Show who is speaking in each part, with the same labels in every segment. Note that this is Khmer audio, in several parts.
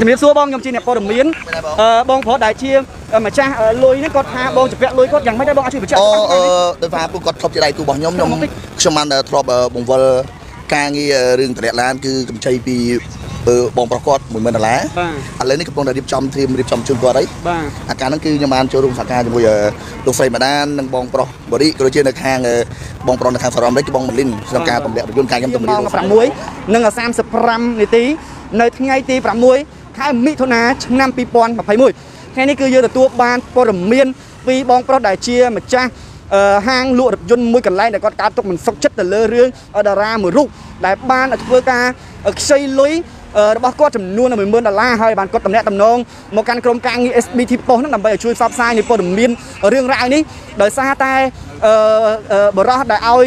Speaker 1: ជំរាបសួរបងខ្ញុំជាអ្នកព័ត៌មានអឺបងប្រុសដែលជាម្ចាស់លុយនេះគាត់ថាបងជំពាក់លុយគាត់យ៉ាងម៉េចដែរបងអាចជួយបញ្ជាក់
Speaker 2: អូអឺដោយសារពួកគាត់ធ្លាប់ជាដៃគូរបស់ខ្ញុំខ្ញុំខ្ញុំបានធ្លាប់បង្វិលការងាររឿងតម្លាក់ឡានគឺកម្ចីពីបងប្រុសគាត់10000ដុល្លារ
Speaker 1: បាទ
Speaker 2: ឥឡូវនេះកំពុងតែរៀបចំធៀមរៀបចំជូនគាត់ហើយ
Speaker 1: បាទ
Speaker 2: អាការហ្នឹងគឺខ្ញុំបានចូលរួមសហការជាមួយលោកស្រីម៉ាដាននិងបងប្រុសបរិក៏ដូចជានៅខាងបងប្រុសនៅខាងសហរដ្ឋអាមេរិកគឺបងម៉ាលីនក្នុងការតម្លាក់រថយន្តការខ្ញុំទៅរៀន
Speaker 1: ម៉ោង6និង35នាទីនៅថ្ងៃទី6 ខែមិថុនាឆ្នាំ2021ថ្ងៃនេះគឺយើងទទួលបានព័ត៌មានពីបងប្រុសដែលជាម្ចាស់អឺហាងលក់រថយន្តមួយកន្លែងដែលគាត់កើតទុកមិនសុខចិត្តទៅលើរឿងតារាមួយរូបដែលបានធ្វើការខ្ចីលុយអឺរបស់គាត់ចំនួន10000ដុល្លារហើយបានគាត់តំណាក់តំណងមកកាន់ក្រុមការងារ SBT Post ហ្នឹងដើម្បីឲ្យជួយផ្សព្វផ្សាយនៃព័ត៌មានរឿងរ៉ាវនេះដោយសារតែអឺអឺបរោះដែលឲ្យ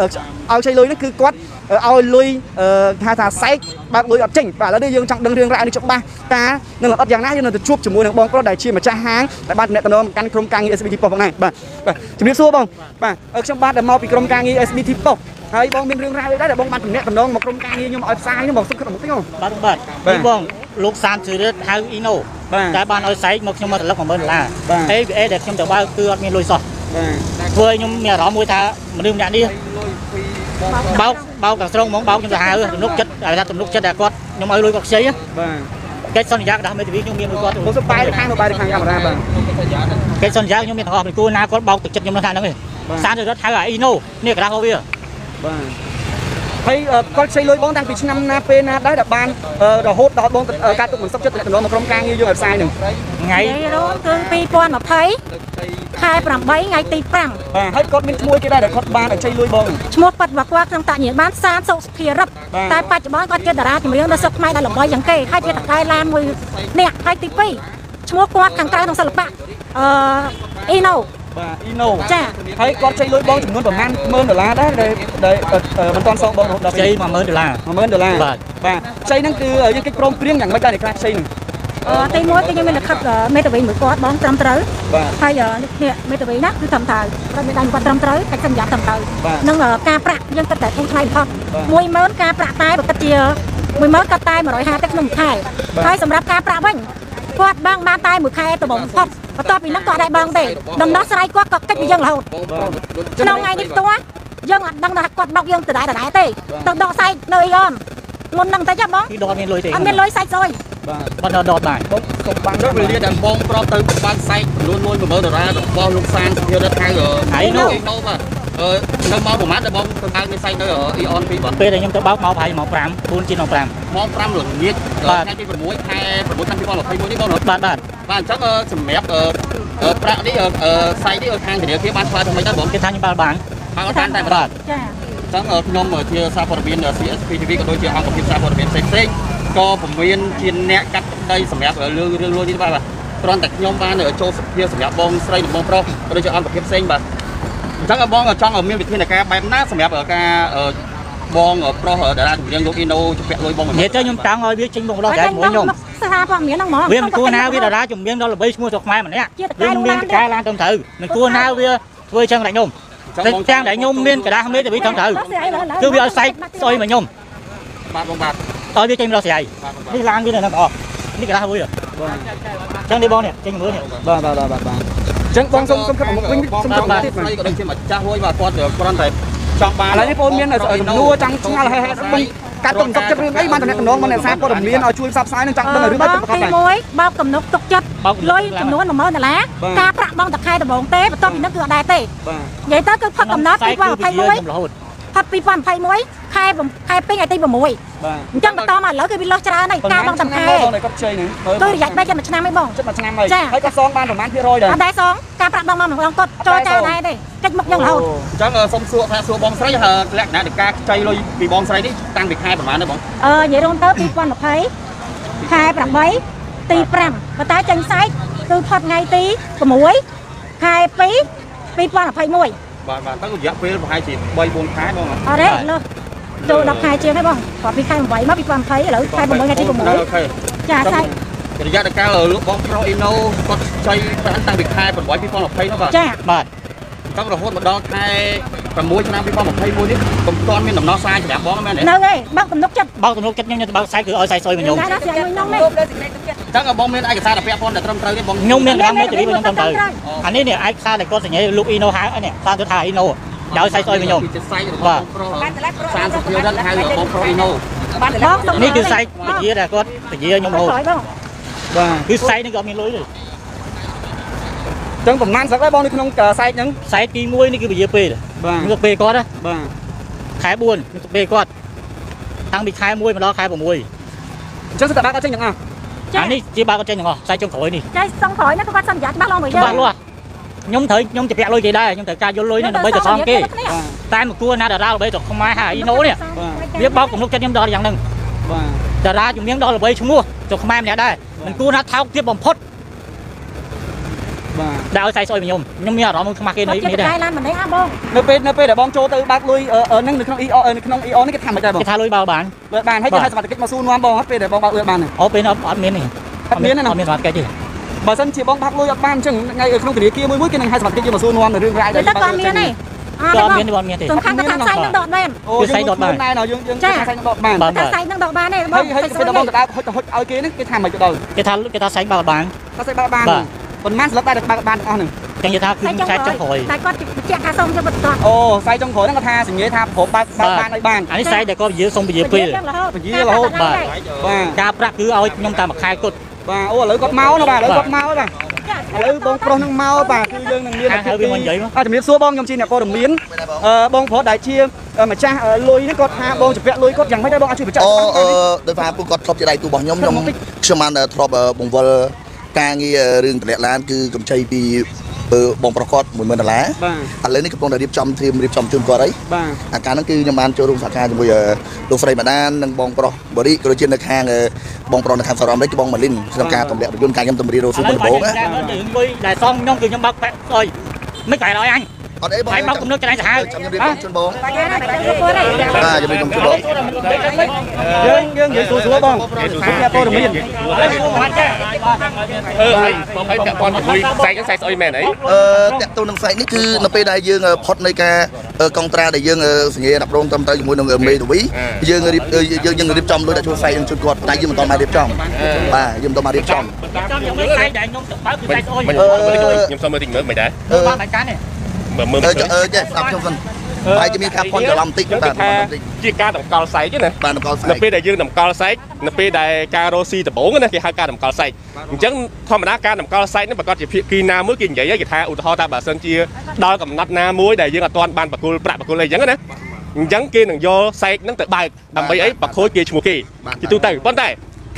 Speaker 1: អឺឲ្យខ្ចីលុយនេះគឺគាត់ ឲ្យលុយថាថាសែកបើកលុយអត់ចេញបាទឥឡូវនេះយើងចង់ដឹងរឿងរ៉ាវនេះច្បាស់តើនឹងអត់យ៉ាងណាយើងនឹងទៅជួបជាមួយនឹងបងប្រុសដែលជាម្ចាស់ហាងដែលបានតំណែងមកកាន់ក្រុមការងារ SBT Post ផងដែរបាទបាទជំរាបសួរបងបាទខ្ញុំបាទដែលមកពីក្រុមការងារ SBT Post ហើយបងមានរឿងរ៉ាវអីដែរដែលបងបានតំណែងតំណងមកក្រុមការងារខ្ញុំឲ្យផ្សាយខ្ញុំបងសុំគិតមកតិចហ៎
Speaker 3: បាទបាទ
Speaker 1: បាទ
Speaker 3: នេះបងលោកសានសេរីហៅអ៊ីណូ
Speaker 1: បាទ
Speaker 3: តែបានឲ្យសែកមកខ្ញុំមកត្រឡប់10000ដុល្លារ
Speaker 1: បាទ
Speaker 3: ABA ដែលខ្ញុំទៅបើកគឺអត់មានលុយសោះ
Speaker 1: បាទ
Speaker 3: ធ្វើឲ្យខ្ញុំមានអារម្មណ៍មួយថាមនុស្សម្នាក់នេះ បោកបោកទាំងស្រុងហ្មងបោកខ្ញុំទៅហៅទំនុកចិត្តឲ្យថាទំនុកចិត្តតែគាត់ខ្ញុំឲ្យលុយគាត់ខ្ចី
Speaker 1: បាទ
Speaker 3: កិច្ចសន្យាក្តាស់មេធាវីខ្ញុំមានលុយគាត់
Speaker 1: បងសុំបាយទៅខាងទៅបាយទៅខាងកាមេរ៉ាបាទ
Speaker 3: កិច្ចសន្យាខ្ញុំមានទាំងអស់ពីគូណាគាត់បោកទឹកចិត្តខ្ញុំនៅខាងហ្នឹងឯង
Speaker 1: បាទ
Speaker 3: សានសេរីហៅអ៊ីណូនេះក្តាស់របស់វា
Speaker 1: បាទ ហើយអឺគាត់ខ្ចីលុយបងតាំងពីឆ្នាំណាពេលណាដែរដែលបានអឺរហូតដល់បងអឺការទុកមិនសុខចិត្តតំណងមកក្រុមការងារយើងឲ្យផ្សាយនឹង
Speaker 3: ថ្ងៃ
Speaker 4: ថ្ងៃរោងគឺ2020ខែ8ថ្ងៃទី5
Speaker 1: បាទហើយគាត់មានឈ្មោះគេដែរដែលគាត់បានឲ្យខ្ចីលុយបង
Speaker 4: ឈ្មោះប៉ាត់របស់គាត់ក្នុងតាញាបានសានសុខសុភារិប
Speaker 1: បាទ
Speaker 4: តែបច្ចុប្បន្នគាត់ជាតារាចម្រៀងនៅស្រុកខ្មែរដែលល្បីជាងគេហើយជាតកែឡានមួយអ្នកហើយទី2ឈ្មោះគាត់ខាងក្រៅក្នុងសិល្បៈអឺអ៊ីណូ
Speaker 1: បាទអ៊ីណូ
Speaker 4: ចា
Speaker 1: ហើយគាត់ខ្ចីលុយបងចំនួនប្រហែល10000ដុល្លារដែរដែលដែលអឺអឺមិនទាន់សងបងរហូតដល់
Speaker 3: ខ្ចី10000ដុល្លារ
Speaker 1: 10000ដុល្លារ
Speaker 3: បាទ
Speaker 1: បាទខ្ចីហ្នឹងគឺយើងកិច្ចព្រមព្រៀងយ៉ាងម៉េចដែរនៃការខ្ចីហ្នឹង
Speaker 4: អឺទី1គឺខ្ញុំមានលិខិតអឺមេតាវីមួយគាត់បងត្រឹមត្រូវ
Speaker 1: បាទ
Speaker 4: ហើយអឺនេះមេតាវីណាគឺត្រឹមត្រូវប្រមេដៃគាត់ត្រឹមត្រូវកិច្ចសន្យាត្រឹមត្រូវ
Speaker 1: បាទ
Speaker 4: នឹងអឺការប្រាក់យើងគិតតែធំថ្លៃបំផុត
Speaker 1: បាទ
Speaker 4: 10000ការប្រាក់តែបើគិតជា10000គាត់តែ150ក្នុងមួយខែ
Speaker 1: បាទ
Speaker 4: ហើយសម្រាប់ការប្រាក់វិញ គាត់បានបានតែមួយខែទៅបំផុតបន្ទាប់ពីហ្នឹងគាត់អត់ដែរបងទេដំណោះស្រាយគាត់ក៏កិច្ចពីយើងរហូត
Speaker 1: បាទ
Speaker 4: ក្នុងថ្ងៃនេះផ្ទាល់យើងអត់ដឹងថាគាត់បោកយើងដដែលដដែលទេទៅដកសាយនៅអីអនមុនហ្នឹងតែចាបង
Speaker 3: ទីដតមានលុយទេ
Speaker 4: អត់មានលុយសាច់សុយ
Speaker 1: បាទ
Speaker 3: បាត់ដល់ដតបាន
Speaker 1: បងសុំបាន
Speaker 5: ចុះវេលាដែលបងប្របទៅបានសែកចំនួន1 10000ដុល្លាររបស់លោកសានសុភារិទ្ធហៅអីណូណូបាទ អឺនៅមកប្រហែលដែលបងទៅហៅមានសែកនៅអ៊ីអនពីបាទ
Speaker 3: ពេលដែលខ្ញុំទៅបើកមកប្រហែលម៉ោង5 4ជាងម៉ោង5
Speaker 5: ម៉ោង5ល្ងាច
Speaker 3: បាទ
Speaker 5: ថ្ងៃទី6ខែ9ឆ្នាំ2021នេះបងបាទ
Speaker 3: បាទបាទ
Speaker 5: អញ្ចឹងអឺសម្រាប់អឺអឺប្រាក់នេះអឺអឺសែកនេះអឺខាងធនាគារបានឆ្លើយថាម៉េចដែរបង
Speaker 3: គេថាខ្ញុំបើកបាន
Speaker 5: បានអត់បានតែ
Speaker 3: បាទ
Speaker 4: ចា
Speaker 5: អញ្ចឹងអឺខ្ញុំជាសារព័ត៌មាន CSP TV ក៏ដូចជាអង្គភាពសារព័ត៌មានផ្សេងផ្សេងៗក៏ពុំមានជាអ្នកកាត់ដីសម្រាប់រឿងរឿងលួចនេះបាទបាទគ្រាន់តែខ្ញុំបានចូលសភាសម្រាប់បងស្រីនិងបងប្រុសក៏ដូចជាអង្គភាពផ្សេងបាទ អញ្ចឹងបងចង់ឲ្យមានវិធានការបែបណាសម្រាប់ការអឺបងប្រុសតារាចម្រៀងលោកអ៊ីណូជំពាក់លុយបង
Speaker 3: និយាយទៅខ្ញុំចង់ឲ្យវាចេញមកម្ដងដែរមួយខ្ញុំ
Speaker 4: សារព័ត៌មានហ្នឹងហ្មង
Speaker 3: វាមិនគួរណាវាតារាជំនាញដល់ល្បីឈ្មោះស្រុកខ្មែរម្នាក់វាមិនមានកែឡានត្រឹមត្រូវមិនគួរណាវាធ្វើចឹងតែខ្ញុំតែទាំងតែខ្ញុំមានកដាស់មេទៅវាត្រឹមត្រូវគឺវាឲ្យសែកស្អុយមកខ្ញុំ
Speaker 5: បាទបងបាទ
Speaker 3: ឲ្យវាចេញម្ដងស្រី
Speaker 5: បាទបងបាទ
Speaker 3: នេះឡានវានៅហ្នឹងអស់នេះកដាស់មួយចឹងនេះបងនេះចេញមើលនេះ
Speaker 1: បាទបាទបាទបាទបាទអញ្ចឹងបងសុំសុំគិតមកវិញ
Speaker 5: បង
Speaker 1: សុំ
Speaker 5: ប្គិរុ
Speaker 1: ត
Speaker 5: ស
Speaker 1: មក
Speaker 5: បាទ
Speaker 1: ទៀតបាទ
Speaker 5: ស្រីក៏ដូចជាម្ចាស់លុយបាទគាត់គ្រាន់តែចង់បាន
Speaker 1: ឥឡូវនេះបងមានសំណួរចង់ឆ្ងល់ហេតុបងកាត់ទុកសុខចិត្តរឿងអីបានតំណែងតំណងមកអ្នកសារព័ត៌មានឲ្យជួយផ្សព្វផ្សាយនឹងចង់ដឹងរឿង
Speaker 4: ប
Speaker 1: អី
Speaker 4: ង
Speaker 1: ប្រកប
Speaker 4: ទី
Speaker 1: ដែរ
Speaker 4: 1បោកកំណុកទុកចិត្តលុយចំនួន10000ដុល្លារ
Speaker 1: បាទ
Speaker 4: ការប្រាក់បងតែខែដំបូងទេបន្ទាប់ពីហ្នឹងគឺអត់ដែរទេ
Speaker 1: បាទ
Speaker 4: និយាយទៅគឺផុតកំណត់
Speaker 3: ខ្ញុំ
Speaker 4: 2021
Speaker 3: រហូត
Speaker 4: ផុត2021ខែ7ខែ2ថ្ងៃទី6
Speaker 1: បាទ
Speaker 4: អញ្ចឹងបន្តមកឥឡូវគឺវាលោះច្រើនហើយការបងតំខែ
Speaker 1: បងតែគាត់ខ្ចីហ្នឹងមើល
Speaker 4: គឺរយៈពេលចិត្តមួយឆ្នាំឯងបង
Speaker 1: ចិត្តមួយឆ្នាំហើយ
Speaker 4: ចា
Speaker 1: ហើយគាត់សងបានប្រហែលភាគរយដែរ
Speaker 4: អត់ដែរសងការប្រាក់បងមកម្ដងគាត់ចូលចាដែរទេកិច្ចមុខយ៉ាងរហូត
Speaker 5: អញ្ចឹងសុំសួរថាសួរបងស្រីថាលក្ខណៈនៃការខ្ចីលុយពីបងស្រីនេះតាំងពីខែប្រហែលដែរបង
Speaker 4: អឺនិយាយរួមទៅ2020ខែ8ទី5ប៉ុន្តែចេញសាច់គឺផុតថ្ងៃទី6ខែ2 2021
Speaker 5: បាទបាទទៅរយៈពេលប្រហែលជា3 4ខែបង
Speaker 4: អត់ទេលើសចូល10ខែជាងហើយបងគាត់ពីខែ8មក2020ឥឡូវខែ6ថ្ងៃទី
Speaker 5: អូខេ
Speaker 4: 6ចាសាច់
Speaker 5: រយៈកាលលោកបងប្រុសអ៊ីណូគាត់ខ្ចីបានតាំងពីខែ8 2020នោះបាទ
Speaker 4: ចា
Speaker 3: បាទ
Speaker 5: អកម្មរហូតមកដល់ខែ6ឆ្នាំ2021នេះผมទាន់មានដំណោះស្រាយសម្រាប់បងមែនទេ
Speaker 4: នៅឯបើកទំនុកចិត្ត
Speaker 3: បើកទំនុកចិត្តខ្ញុំខ្ញុំទៅបើកសាយគឺឲ្យសាយសុយមកខ្ញុំ
Speaker 4: តែដល់ស្រីខ្ញុំនេះ
Speaker 5: អញ្ចឹងបងមានឯកសារពាក់ព័ន្ធតែត្រឹមត្រូវទេបង
Speaker 3: ខ្ញុំមានកម្មមេធាវីខ្ញុំទៅអានេះនេះឯកសារដែលគាត់សញ្ញាលោកអ៊ីណូហៅនេះសារទៅថាអ៊ីណូដោយសាយសុយមកខ្ញុំ
Speaker 5: ជាសាយរបស់បងប្រុស30ភាគរត់ហៅបងប្រុសអ៊ីណូ
Speaker 4: បងសុំ
Speaker 3: នេះគឺសាយវិជាដែលគាត់សញ្ញាខ្ញុំរហូត
Speaker 4: ក្រោយបង
Speaker 1: បាទ
Speaker 3: គឺសាយនេះក៏អត់មានលុយទេ
Speaker 1: អញ្ចឹងប្រហែលសឹកដែរបងនៅក្នុងសាយហ្នឹង
Speaker 3: សាយទី1នេះគឺវិជាពេល
Speaker 1: បាទ
Speaker 3: នេះពេលគាត់ណា
Speaker 1: បាទ
Speaker 3: ខែ4នេះពេលគាត់តាំងពីខែ1មកដល់ខែ6
Speaker 1: អញ្ចឹងសិតតែបើកអត់ចេញទាំងអស់
Speaker 3: អានេះជាបើកគាត់ចេញទាំងអស់សាយចុងក្រោយនេះ
Speaker 4: ចៃសុំក្រោយនេះគាត់សន្យាច្បាស់ឡងមួយយើ
Speaker 3: ច្បាស់លាស់ខ្ញុំត្រូវខ្ញុំទៅពាក់លុយគេដែរខ្ញុំត្រូវការយកលុយនេះដើម្បីទៅសងគេ
Speaker 1: បាទ
Speaker 3: តែមកគួរណាតារាល្បីទៅខ្មែរហាអ៊ីណូនេះវាបោកទំនុកចិត្តខ្ញុំដល់យ៉ាងហ្នឹង
Speaker 1: បាទ
Speaker 3: តារាជំនាញដល់ល្បីឈ្មោះទៅខ្មែរម្នាក់ដែរមិនគួរណាថោកទៀតបំផុត
Speaker 1: បាទ
Speaker 3: ដែលឲ្យសាយសុយខ្ញុំខ្ញុំមានអារម្មណ៍ខ្មាស់គេនៅ
Speaker 4: គេ
Speaker 3: នេះ
Speaker 4: តែ
Speaker 3: ដែរ
Speaker 4: ឡានម្នាក់អាបង
Speaker 1: នៅពេលនៅពេលដែលបងចូលទៅបើកលុយហ្នឹងនៅក្នុង EO នៅក្នុង EO នេះគេថាមិនដែរបង
Speaker 3: គេថាលុយបើបាន
Speaker 1: បើបានហើយគេឲ្យសមត្ថកិច្ចមកសួរនាំបងអត់ពេលដែលបងបើកលុយបានទេ
Speaker 3: អូពេលនោះអត់មានទេ
Speaker 1: អត់មានទេណា
Speaker 3: អត់មានសមត្ថកិច្ចទេ
Speaker 1: បើសិនជាបងបាក់លុយអត់បានអញ្ចឹងថ្ងៃក្នុងធនាគារមួយមួយគេនឹងឲ្យសមត្ថកិច្ចយកមកសួរនាំនៅរឿងរ៉ាវ
Speaker 4: ទៅគាត់មានទេ
Speaker 3: ក៏អត់មានទេអត់មានទេ
Speaker 4: សំខាន់ថាសាយនឹងដកបាន
Speaker 1: អូយើងខ្លួនដែរណយើងយើងថាសាច់ដកបាន
Speaker 3: បាន
Speaker 4: ថា
Speaker 3: បាទ
Speaker 4: សាយនឹងដកបានទេប
Speaker 1: ហើ
Speaker 4: ង
Speaker 1: យហើយពេលដែលបងទៅដើរហុចទៅហុចឲ្យគេហ្នឹងគេថាមិនទៅដល់
Speaker 3: គេថាគេថាសាយបើអត់បាន
Speaker 1: ថាសាច់បើកបាន ប៉ុន្មានស្លឹកដែរបើកបានទាំងអស់ហ្នឹង
Speaker 3: ចឹងគេថាគឺសាយចុងក្រោយ
Speaker 4: តែគាត់បញ្ជាក់ថាសុំយកបន្ត
Speaker 1: អូសាច់ចុងក្រោយហ្នឹងគាត់ថាសញ្ញាថាព្រមបើកបើកបានឲ្យបាន
Speaker 3: អានេះសាយដែលគាត់និយាយសុំពជាពេល
Speaker 1: បាទ
Speaker 3: ការប្រាក់គឺឲ្យខ្ញុំតាមមួយខែគត់
Speaker 1: បាទអូឥឡូវគាត់មកណាបាទឥឡូវគាត់មកបាទឥឡូវបងប្រុសនឹងមកបាទគឺយើងនឹងមានអជំរាបសួរបងខ្ញុំជាអ្នកព័ត៌មានអឺបងប្រុសដែលជាម្ចាស់លុយហ្នឹងគាត់ថាបងជពាក់លុយគាត់យ៉ាងម៉េចដែរបងអាចជួយបញ្ជាក់
Speaker 2: អូអឺដោយថាពួកគាត់ធ្លាប់ជាដៃគូរបស់ខ្ញុំខ្ញុំខ្ញុំបានធ្លាប់បង្វិល ការងាររឿងតម្លាក់ឡានគឺកម្ចីពីបងប្រុសគាត់10000ដុល្លារ
Speaker 1: បាទ
Speaker 2: ឥឡូវនេះកំពុងតែរៀបចំធៀមរៀបចំជូនគាត់អី
Speaker 1: បាទ
Speaker 2: អាការហ្នឹងគឺខ្ញុំបានចូលរួមសហការជាមួយលោកស្រីម៉ាដាននិងបងប្រុសបរិក៏ដូចជានៅខាងបងប្រុសនៅខាងសហរដ្ឋអាមេរិកគឺបងម៉ាលីនក្នុងការតម្លាក់រថយន្តការខ្ញុំតម្រៀបរស់
Speaker 3: ឥ
Speaker 2: សុ
Speaker 3: ឡូ
Speaker 2: ខ
Speaker 3: វ
Speaker 2: ដំបូងណា
Speaker 3: រឿងលុយដែលសងខ្ញុំគឺខ្ញុំបើកពាក់អុយមិនក្រៃឲ្យអញ
Speaker 2: អត់អីបង
Speaker 3: ហើយបើកទំនុកចិត្តឯងសាហាវ
Speaker 2: ខ្ញុំរៀបចំជូនបង
Speaker 4: បាទ
Speaker 2: បាទជំរាបជូនបង
Speaker 1: យើងយើងនិយាយស្រួលៗបងអ្នកព័ត៌មាន
Speaker 6: អឺហើយបងហើយពាក់ព័ន្ធជាមួយខ្សែហ្នឹងខ្សែស្អុយមែនអី
Speaker 2: អឺតាក់ទងនឹងផ្នែកនេះគឺនៅពេលដែលយើងផុតនៃការកងត្រាដែលយើងសញ្ញាដាក់ប្រងត្រឹមត្រូវជាមួយនឹងមេធាវីយើងរៀបយើងយើងរៀបចំលុយដាក់ចូលផ្នែកនឹងជូនគាត់តែយើងមិនតមករៀបចំបាទយើងមិនតមករៀបចំ
Speaker 3: ចាំយ៉ាងម៉េចឯងដែលខ្ញុំទៅបើកគឺតែស្អុយ
Speaker 6: មិនខ្ញុំសុំមើលតិចមើលមិនដែរ
Speaker 2: អឺ
Speaker 3: បានតែកាន់ទេ
Speaker 6: មើលមើល
Speaker 2: អឺអឺចេះស្ដាប់ខ្ញុំសិនហើយจะមានការផន់ច្រឡំបន្តិច
Speaker 6: ខ្ញុំ
Speaker 2: បា
Speaker 6: គិ
Speaker 2: ទ
Speaker 6: តថាជាការតម្កល់សែកទេណា
Speaker 2: បាទតម្កល់ស្អែ
Speaker 6: នៅ
Speaker 2: ក
Speaker 6: ពេលដែលយើងតម្កល់សែកនៅពេលដែលការរស់ស៊ីដំបូងណាគេហៅការតម្កល់សែកអញ្ចឹងធម្មតាការតម្កល់សែកនេះប្រកាសជាភាគីណាមួយគេនិយាយគេថាឧទាហរណ៍ថាបើសិនជាដល់កំណត់ណាមួយដែលយើងអត់ទាន់បានបកគលប្រាក់បកគលអីអញ្ចឹងណាអញ្ចឹងគេនឹងយកសែកហ្នឹងទៅបើកដើម្បីអីបកខូចគេឈ្មោះគេជាទូទៅប៉ុន្តែ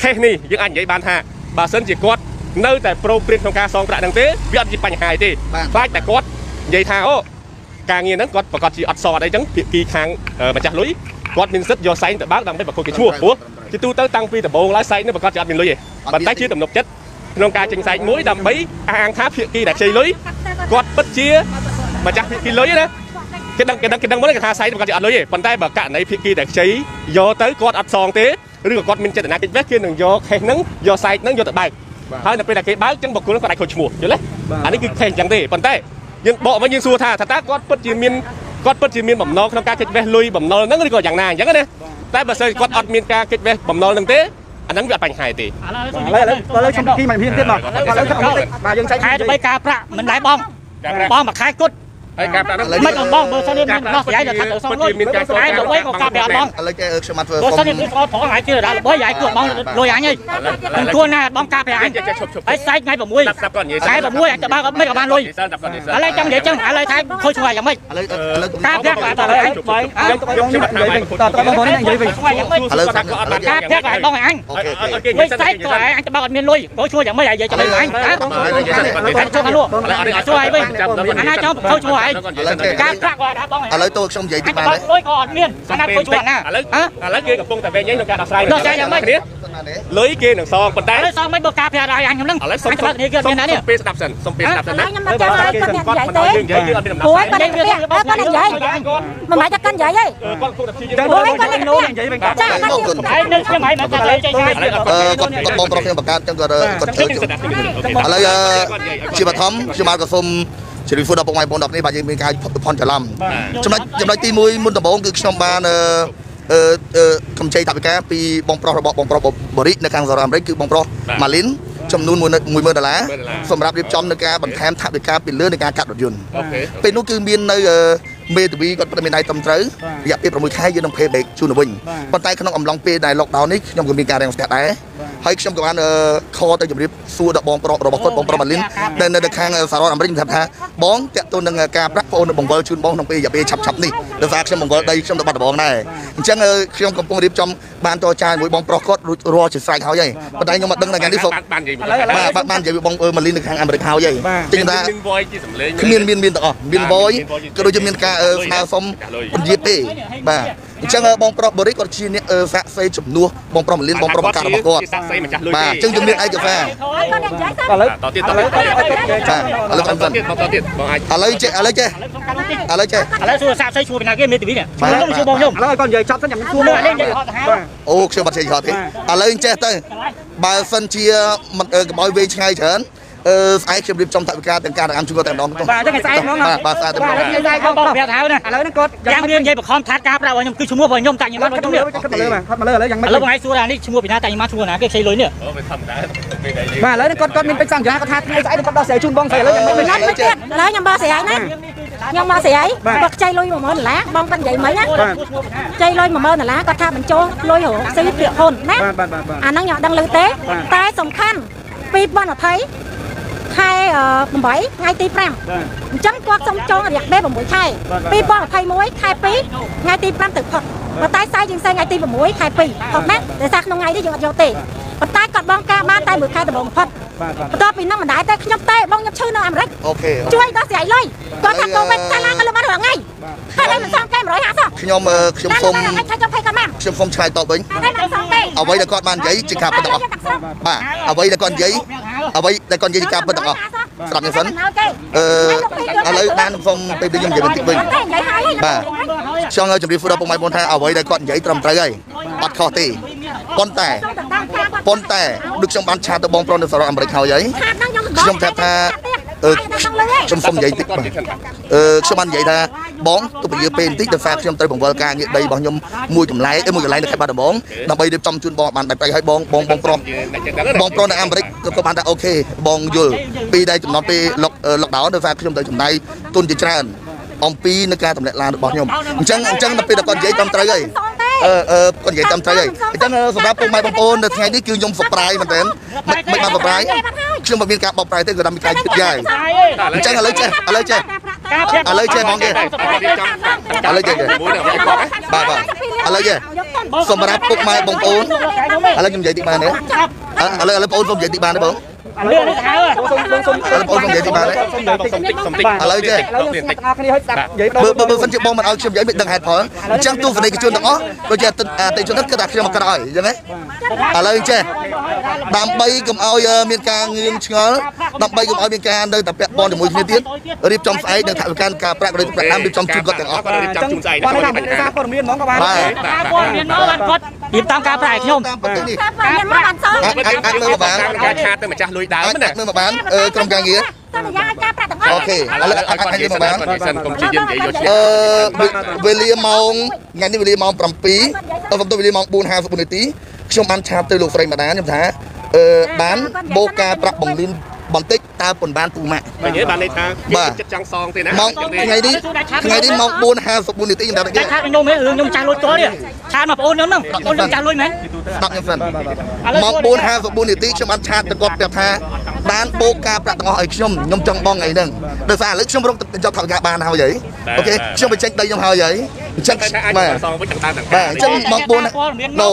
Speaker 6: ខេសនេះយើងអាចនិយាយបានថាបើសិនជាគាត់នៅតែប្រូព្រៀនក្នុងការសងប្រាក់ហ្នឹងទេវាអត់ជាបញ្ហាទេខ្លាចតែគាត់ និយាយថាអូការងារហ្នឹងគាត់ប្រកាសជាអត់សអត់អីចឹងភាគីខាងម្ចាស់លុយគាត់មានសិទ្ធិយកសែងទៅបើកដើម្បីបកគលគេឈ្មោះព្រោះជាទូទៅតាំងពីដំបូងឡើយសែងនេះប្រកាសជាអត់មានលុយទេប៉ុន្តែជាទំនុកចិត្តក្នុងការចេញសែងមួយដើម្បីអះអាងថាភាគីដែលខ្ចីលុយគាត់ពិតជាម្ចាស់ភាគីលុយណាគេដឹងគេដឹងគេដឹងមកគេថាសែងប្រកាសជាអត់លុយទេប៉ុន្តែបើករណីភាគីដែលខ្ចីយកទៅគាត់អត់សងទេឬក៏គាត់មានចេតនាគេចវេះគេនឹងយកខេសហ្នឹងយកសែងហ្នឹងយកទៅបើកហើយនៅពេលដែលគេបើកចឹងបុគ្គលគាត់អាចខូចឈ្មោះយល់ទេអានេះគឺខេសអញ្ចឹងទេប៉ុន្តែ យើងបកវិញយើងសួរថាថាតើគាត់ពិតជាមានគាត់ពិតជាមានបំណងក្នុងការគេចវេះលុយបំណុលហ្នឹងឬក៏យ៉ាងណាអញ្ចឹងណាតែបើសិនគាត់អត់មានការគេចវេះបំណុលហ្នឹងទេអាហ្នឹងវាអត់បញ្ហាទេ
Speaker 3: ឥឡូវ
Speaker 1: ឥឡូវឥឡូវឥឡូវខ្ញុំគីមកហ៊ានទៀតមកឥឡូវខ្ញុំបាទយើងចែក
Speaker 3: ខែទៅបីការប្រាក់មិនដែរបងបងមួយខែគត់
Speaker 6: ហើយការប្រាក់ហ្នឹង
Speaker 3: មិនបងបងបើសិននេះមានដោះស្រាយដល់ថាទៅសងលុយ
Speaker 6: មានការ
Speaker 3: ខែទៅបីក៏ការប្រាក់បង
Speaker 2: ឥឡូវចេះខ្ញុំអត់ធ្វើ
Speaker 3: បើសិននេះស្គាល់ផងហើយជឿដល់ល្បីហើយគួរបងលុយអញហីមិនគួរណាបងការប្រាក់អញ
Speaker 6: ចេះឈប់ឈប់
Speaker 3: ហើយសាច់ថ្ងៃ6
Speaker 6: ស្ដាប់ស្ដាប់គាត់និយាយ
Speaker 3: ខែ6អញទៅបើកមិនក៏បានលុយ
Speaker 6: ស្ដាប់ស្ដាប់គាត់និយាយ
Speaker 3: ឥឡូវចាំនិយាយចឹងឥឡូវថាខូចឈ្មោះយ៉ាងម៉េច
Speaker 2: ឥឡូវឥឡូវ
Speaker 3: ការប្រាក់ក៏ដល់អញ
Speaker 1: បាយខ្ញុំខ្ញុំនិយាយវិញតើតើបងប្អូននេះនិយាយវិញ
Speaker 3: ឈ្មោះយ៉ាងម៉េច
Speaker 2: ឥឡូវ
Speaker 6: គាត់អត់បាន
Speaker 3: ការប្រាក់ក៏បងអញ
Speaker 2: អូខេអូខេ
Speaker 6: អូខេ
Speaker 3: វិញសាច់ក៏អញទៅបើកអត់មានលុយខូចឈ្មោះយ៉ាងម៉េចហើយនិយាយចាំអញហ៎អញចូលខាងនោះឈ្មោះអីវិញអាណាចង់ខូចឈ្មោះអីការប្រាក់ក៏ដល់បងអញ
Speaker 2: ឥឡូវតើខ្ញុំនិយាយ
Speaker 3: អ
Speaker 2: តិ
Speaker 3: ញ
Speaker 2: ច
Speaker 3: ទៅ
Speaker 2: បាន
Speaker 3: បើ
Speaker 2: ទេ
Speaker 3: កលុយក៏អត់មានអាណាខូចឈ្មោះណា
Speaker 6: ឥឡូវ
Speaker 3: ហ៎
Speaker 6: ឥឡូវគេកំពុងតែវែងក្នុងការដោះស្រាយ
Speaker 3: ដោះស្រាយយ៉ាងម៉េច
Speaker 6: គ្នាលុយគេនឹងសងប៉ុន្តែ
Speaker 3: ឥឡូវសងមិនបើការប្រាក់ឲ្យអញខ្ញុំហ្នឹង
Speaker 6: ឥឡូវសុំ
Speaker 3: អញទៅបើកនេះគឺអត់មានណានេះ
Speaker 6: ពេលស្ដាប់សិនសុំពេលស្ដាប់សិន
Speaker 4: ឥឡូ
Speaker 6: ណា
Speaker 4: វខ្ញុំមកចាំឲ្យគាត់អ្នកនិយាយទេ
Speaker 6: យើងនិយាយយើងអត់មានដំណោះ
Speaker 4: ព្រោះ
Speaker 6: ស្រាយ
Speaker 4: គាត់និយាយគាត់និយាយមិនមកតែគាត់និយាយទេ
Speaker 6: គាត់គួរតែព្យាយា
Speaker 1: ចឹង
Speaker 6: ម
Speaker 1: បងប្អូននោះនិយាយវិញគាត់
Speaker 4: ចាគាត់និយាយ
Speaker 3: ហើយនៅខ្ញុំហើយមកតែចេញហើយ
Speaker 2: អឺគាត់គាត់បងប្រុសខ្ញុំបង្កើតចឹងគាត់គាត់
Speaker 6: ចឹ
Speaker 2: ធ្វើ
Speaker 6: ងស្ដាប់អូខេ
Speaker 2: ឥឡូវជាបឋមខ្ញុំមកក៏សូម ជម្រាបសួរដល់ពុកម៉ែបងប្អូន10នេះបាទយើងមានការផន់ច្រឡំ
Speaker 3: បាទ
Speaker 2: ចំណុចចំណុចទី1មុនដំបូងគឺខ្ញុំបានអឺអឺអឺកម្ចីថវិកាពីបងប្រុសរបស់បងប្រុសបរិកនៅខាងសហរដ្ឋអាមេរិកគឺបងប្រុស
Speaker 6: បាទ
Speaker 2: ម៉ាលីនចំនួន10000ដុល្លារ
Speaker 6: 10000ដុល្លារ
Speaker 2: សម្រាប់រៀបចំនៅការបន្ថែមថវិកាពីលើនៃការកាត់រថយន្ត
Speaker 6: អូខេ
Speaker 2: ពេលនោះគឺមាននៅអឺមេធាវីគាត់ប្រមានដៃត្រឹមត្រូវរយៈពេល6ខែយើងនឹង pay back ជូនទៅវិញប៉ុន្តែក្នុងអំឡុងពេលដែល lockdown នេះខ្ញុំក៏មានការរាំងស្ទះដែរ ហើយខ្ញុំក៏បានអឺខលទៅជម្រាបសួរដល់បងប្រុសរបស់គាត់បងប្រុសម៉ាលីននៅនៅខាងសហរដ្ឋអាមេរិកថាថាបងតាក់ទងនឹងការប្រាក់បងអូនបង្វិលជូនបងក្នុងពេលរយៈពេលឆាប់ឆាប់នេះដោយសារខ្ញុំបង្វិលដីខ្ញុំទៅបាត់ដំបងដែរអញ្ចឹងអឺខ្ញុំកំពុងរៀបចំបានតចាយមួយបងប្រុសគាត់រួចរាល់ជាស្រេចហើយហើយប៉ុន្តែខ្ញុំមិនដឹងថាថ្ងៃនេះសុខ
Speaker 6: បានបាននិយាយ
Speaker 2: បាទបាទបាននិយាយពីបងអឺម៉ាលីននៅខាងអាមេរិកហើយហើយចឹងថា
Speaker 6: មាន voice ជាសម្លេង
Speaker 2: គ្មានមានមានទាំងអស់មាន voice ក៏ដូចជាមានការអឺស្នើសុំពន្យាទេបាទ អញ្ចឹងអឺបងប្រុសបរិកគាត់ជាអ្នកអឺសាក់សេជំនួសបងប្រុសមលិនបងប្រុសបង្កើតរបស់គាត់
Speaker 6: ជាសាក់សីម្ចាស់លុយ
Speaker 2: បាទអញ្ចឹងជំនាញឯកសារ
Speaker 4: ហើយគាត់និយាយទៅ
Speaker 1: ឥឡូវ
Speaker 6: តទៀតត
Speaker 1: ឥឡូវ
Speaker 6: ទៀត
Speaker 1: គាត់ឲ្យគាត់និយាយ
Speaker 2: បាទឥឡូវខ្ញុំសិន
Speaker 6: ទៀតតទៀតបងអាច
Speaker 2: ឥឡូវចេះឥឡូវចេះឥឡូវចេះ
Speaker 3: ឥឡូវសួរសាប់ស្អីឈ្មោះពីណាគេមេធាវីនេះ
Speaker 2: បាទ
Speaker 3: ខ្ញុំសួរបងខ្ញុំ
Speaker 1: ឥឡូវឲ្យគាត់និយាយចប់សិនចាំខ្ញុំសួរ
Speaker 3: មើ
Speaker 1: មើ
Speaker 3: ល
Speaker 1: ល
Speaker 3: នេះនិយាយហត់ទៅហៅ
Speaker 2: អូខ្ញុំបាត់ចេះហត់ទេឥឡូវចេះទៅបើសិនជាមិនអឺកុំឲ្យវែងឆ្ងាយច្រើនអឺ ស្អែកខ្ញុំរៀបចំថវិកាទាំងការទាំងអាមជួយគាត់តែម្ដងទៅ
Speaker 1: បាទអញ្ចឹងឲ្យស្អែកហ្មង
Speaker 2: បាទបាទស្អែកតែម្ដ
Speaker 1: បាទ
Speaker 2: ង
Speaker 1: ឥឡូវនិយាយស្អែក
Speaker 3: បង
Speaker 1: បង
Speaker 3: ប្រាប់ហៅណា
Speaker 1: ឥឡូវនេះគាត់
Speaker 3: យ៉ាងរៀននិយាយបខំថាត់ការប្រាប់ឲ្យខ្ញុំគឺឈ្មោះរបស់ខ្ញុំតាំងខ្ញុំបាន
Speaker 1: គាត់
Speaker 3: ខ្ញុំ
Speaker 1: មើ
Speaker 3: នេះ
Speaker 1: លគាត់មើលបាទគាត់មើលឥឡូវយ៉ាងម៉េច
Speaker 3: ឥឡូវបងឯងសួរថានេះឈ្មោះពីណាតាំងខ្ញុំបានឈ្មោះណាគេខ្ចីលុយនេះ
Speaker 6: អូវាធម្មតាពេលដែលយើង
Speaker 1: បាទឥឡូវនេះគាត់គាត់មានពេជ្រសង្ឃាគាត់ថាថ្ងៃស្អែកគាត់ដោះស្រាយជូនបងស្អីឥឡូវយ៉ាងម៉េច
Speaker 4: ខ្ញុំមិនទៀតឥឡូវខ្ញុំមកស្រីណាខ្ញុំមកស្រីគាត់ខ្ចីលុយ10000ដុល្លារបងគាត់និយាយមិញណា
Speaker 1: បាទ
Speaker 4: ខ្ចីលុយ10000ដុល្លារគាត់ថាបញ្ចូលលុយរកស៊ីព្រាកហ៊ុនណា
Speaker 1: បាទបាទបាទបាទ
Speaker 4: អាហ្នឹងខ្ញុំអត់ដឹងលឺទេតែសំខាន់2020 ខែ8ថ្ងៃទី5
Speaker 1: បាទ
Speaker 4: អញ្ចឹងគាត់សុំចងរយៈពេល6ខែ2021ខែ2ថ្ងៃទី5ទៅផុតប៉ុន្តែសាយយើងសេថ្ងៃទី6ខែ2ផុតណាដោយសារក្នុងថ្ងៃនេះយើងអត់យកទេប៉ុន្តែគាត់បងការបានតែមួយខែដំបូងផុត
Speaker 1: បាទបាទ
Speaker 4: បន្ទាប់ពីហ្នឹងមិនដែរតែខ្ញុំទេបងខ្ញុំឈឺនៅអាមេរិក
Speaker 2: អូខេ
Speaker 4: ជួយដោះស្រាយលុយគាត់ថាកូវីដកាលឡើងក៏លើបានរាល់ថ្ងៃហើយមិនសំគេ150
Speaker 2: ខ្ញុំអឺខ្ញុំសូម
Speaker 4: តែថ្ងៃចុះភ័យគាត់មក
Speaker 2: ខ្ញុំសូមឆ្លើយតបវិញ
Speaker 4: តែមិនសំទេ
Speaker 2: អ្វីដែលគាត់បាននិយាយជាការពិតទាំងអស់បាទអ្វីដែលគាត់និយាយ អ្វីដែលគាត់និយាយជាការពិតទាំងអស់ស្ដាប់ខ្ញុំសិនអឺឥឡូវបានសូមពេលខ្ញុំនិយាយបន្តិចវិញ
Speaker 4: តែនិយាយហើយ
Speaker 2: បាទខ្ញុំជម្រាបសួរដល់ពុកម៉ែបងប្អូនថាអ្វីដែលគាត់និយាយត្រឹមត្រូវហើយអត់ខុសទេប៉ុន្តែប៉ុន្តែដូចខ្ញុំបានឆាតទៅបងប្រុសនៅសហរដ្ឋអាមេរិកហើយហើយខ្ញុំប្រាប់ថាអឺខ្ញុំសូមនិយាយតិចបាទអឺខ្ញុំបាននិយាយថា បងទុកពន្យាពេលបន្តិចដោយសារខ្ញុំត្រូវបង្វិលការងារដីរបស់ខ្ញុំមួយចម្លែកអីមួយកន្លែងនៅខេត្តបាត់ដំបងដើម្បីរៀបចំជូនបងបានបែបប្រៃឲ្យបងបងបងប្រុស
Speaker 6: អ្នកចឹងហ្នឹង
Speaker 2: បងប្រុសនៅអាមេរិកក៏គាត់បានថាអូខេបងយល់ពីដែលចំណត់ពេលលុកលុកដោនដោយសារខ្ញុំទៅចំណាយទុនជាច្រើនអំពីនៅការតម្លាក់ឡានរបស់ខ្ញុំអញ្ចឹងអញ្ចឹងដល់ពេលដែលគាត់និយាយត្រឹមត្រូវហើយអឺអឺគាត់និយាយត្រឹមត្រូវហើយអញ្ចឹងសម្រាប់ពុកម៉ែបងប្អូននៅថ្ងៃនេះគឺខ្ញុំសប្រៃមែនទែនមិនមិនបានសប្រៃខ្ញុំមិនមានការបបប្រៃទេគាត់តែមានការជិតយ៉ាយអញ្ចឹងឥឡូវចេះឥឡូវចេះ
Speaker 3: ការព្រាប
Speaker 2: ឥឡូវចេះហ្មងគេ
Speaker 6: តែគាត់រៀបចំ
Speaker 2: ឥឡូវចេះគេ
Speaker 6: មួយនឹងឲ្យគាត់
Speaker 2: បាទបាទឥឡូវចេះសម្រាប់ពុកម៉ែបងប្អូនឥឡូវខ្ញុំនិយាយតិចបានទេឥឡូវឥឡូវបងប្អូនសូមនិយាយតិចបានទេបង
Speaker 3: រឿងនេះហៅ
Speaker 1: សូមសូមសូម
Speaker 2: ឥឡូវបងប្អូនសូមនិយាយតិចបានទេ
Speaker 1: សូមនិយាយតិច
Speaker 6: សុំតិចសុំតិច
Speaker 1: បាទ
Speaker 2: ឥឡូវចេះ
Speaker 1: ឥឡូវយើងស្ដាប់ទាំងអស់គ្នាឲ្យស្ដាប់និយាយ
Speaker 2: បើបើបើសិនជាបងមិនឲ្យខ្ញុំនិយាយមិនដឹងហេតុផលអញ្ចឹងទស្សនិកជនទាំងអស់ដូចជាអតិជនគិតថាខ្ញុំមកក្រោយអញ្ចឹងហ៎ឥឡូវចេះដើម្បីកុំឲ្យមានការងឿងឆ្ងល់ដើម្បីកុំឲ្យមានការនៅតែពាក់ព័ន្ធជាមួយគ្នាទៀតរៀបចំស្អែកនិងថវិកាការប្រាក់ឬប្រាក់ដើមរៀបចំជូនគាត់ទាំងអស់
Speaker 6: គាត់រៀបចំជូនស្អី
Speaker 1: គាត់ថាមិនសារព័ត៌មានហ្មងក៏បាន
Speaker 2: បាទ
Speaker 3: ការព័ត៌មានមកបានគាត់រៀបតាមការប្រាក់ឲ្យខ្ញុំ
Speaker 2: តាមប្រទេសនេះ
Speaker 4: តែខ្ញុំមកបានសង
Speaker 2: អាចអាចអាចមើលមកបាន
Speaker 6: ការឆាតទៅម្ចាស់លុយដើម
Speaker 2: អាច
Speaker 6: ណា
Speaker 2: មើលមកបានអឺក្រុមការងារ
Speaker 4: សន្យាឲ្យការប្រាក់ទាំងអស់
Speaker 2: អូខេឥឡូវអាចអាចមើលមកបាន
Speaker 6: គាត់និយាយសិនកុំជាយើងនិយាយយកឈ្នះ
Speaker 2: អឺវេលាម៉ោងថ្ងៃនេះវេលាម៉ោង7ដល់សំទោសវេលាម៉ោង4:54នាទីខ្ញុំបានឆាតទៅលោកស្រីម្ដានខ្ញុំថាអឺបានបូកការប្រាក់បង្រៀន បន្តិចតើប៉ុន្មានពូម៉ាក់
Speaker 6: និយាយបានន័យថាគេចិត្តចង់សងទេណា
Speaker 2: ម៉ោងថ្ងៃនេះថ្ងៃនេះម៉ោង4:54នាទីខ្ញុំដាក់គេ
Speaker 3: តែថាខ្ញុំហ្នឹងរឿងខ្ញុំចាស់លុយតនេះឆាតមកបងអូនខ្ញុំហ្នឹងបងអូនខ្ញុំចាស់លុយមែន
Speaker 2: ស្ដាប់ខ្ញុំសិនម៉ោង4:54នាទីខ្ញុំបានឆាតទៅគាត់ប្រាប់ថាបានបូកការប្រាក់ទាំងអស់ឲ្យខ្ញុំខ្ញុំចង់បងអីហ្នឹងដោយសារឥឡូវខ្ញុំរកយកថវិកាបានហើយហីអូខេខ្ញុំបញ្ចេញដីខ្ញុំហើយហីអញ្ចឹង
Speaker 6: តែថាអាច
Speaker 2: បាទ
Speaker 6: សងវិញទាំងតាមទាំង
Speaker 2: បាទអញ្ចឹងម៉ោង4 No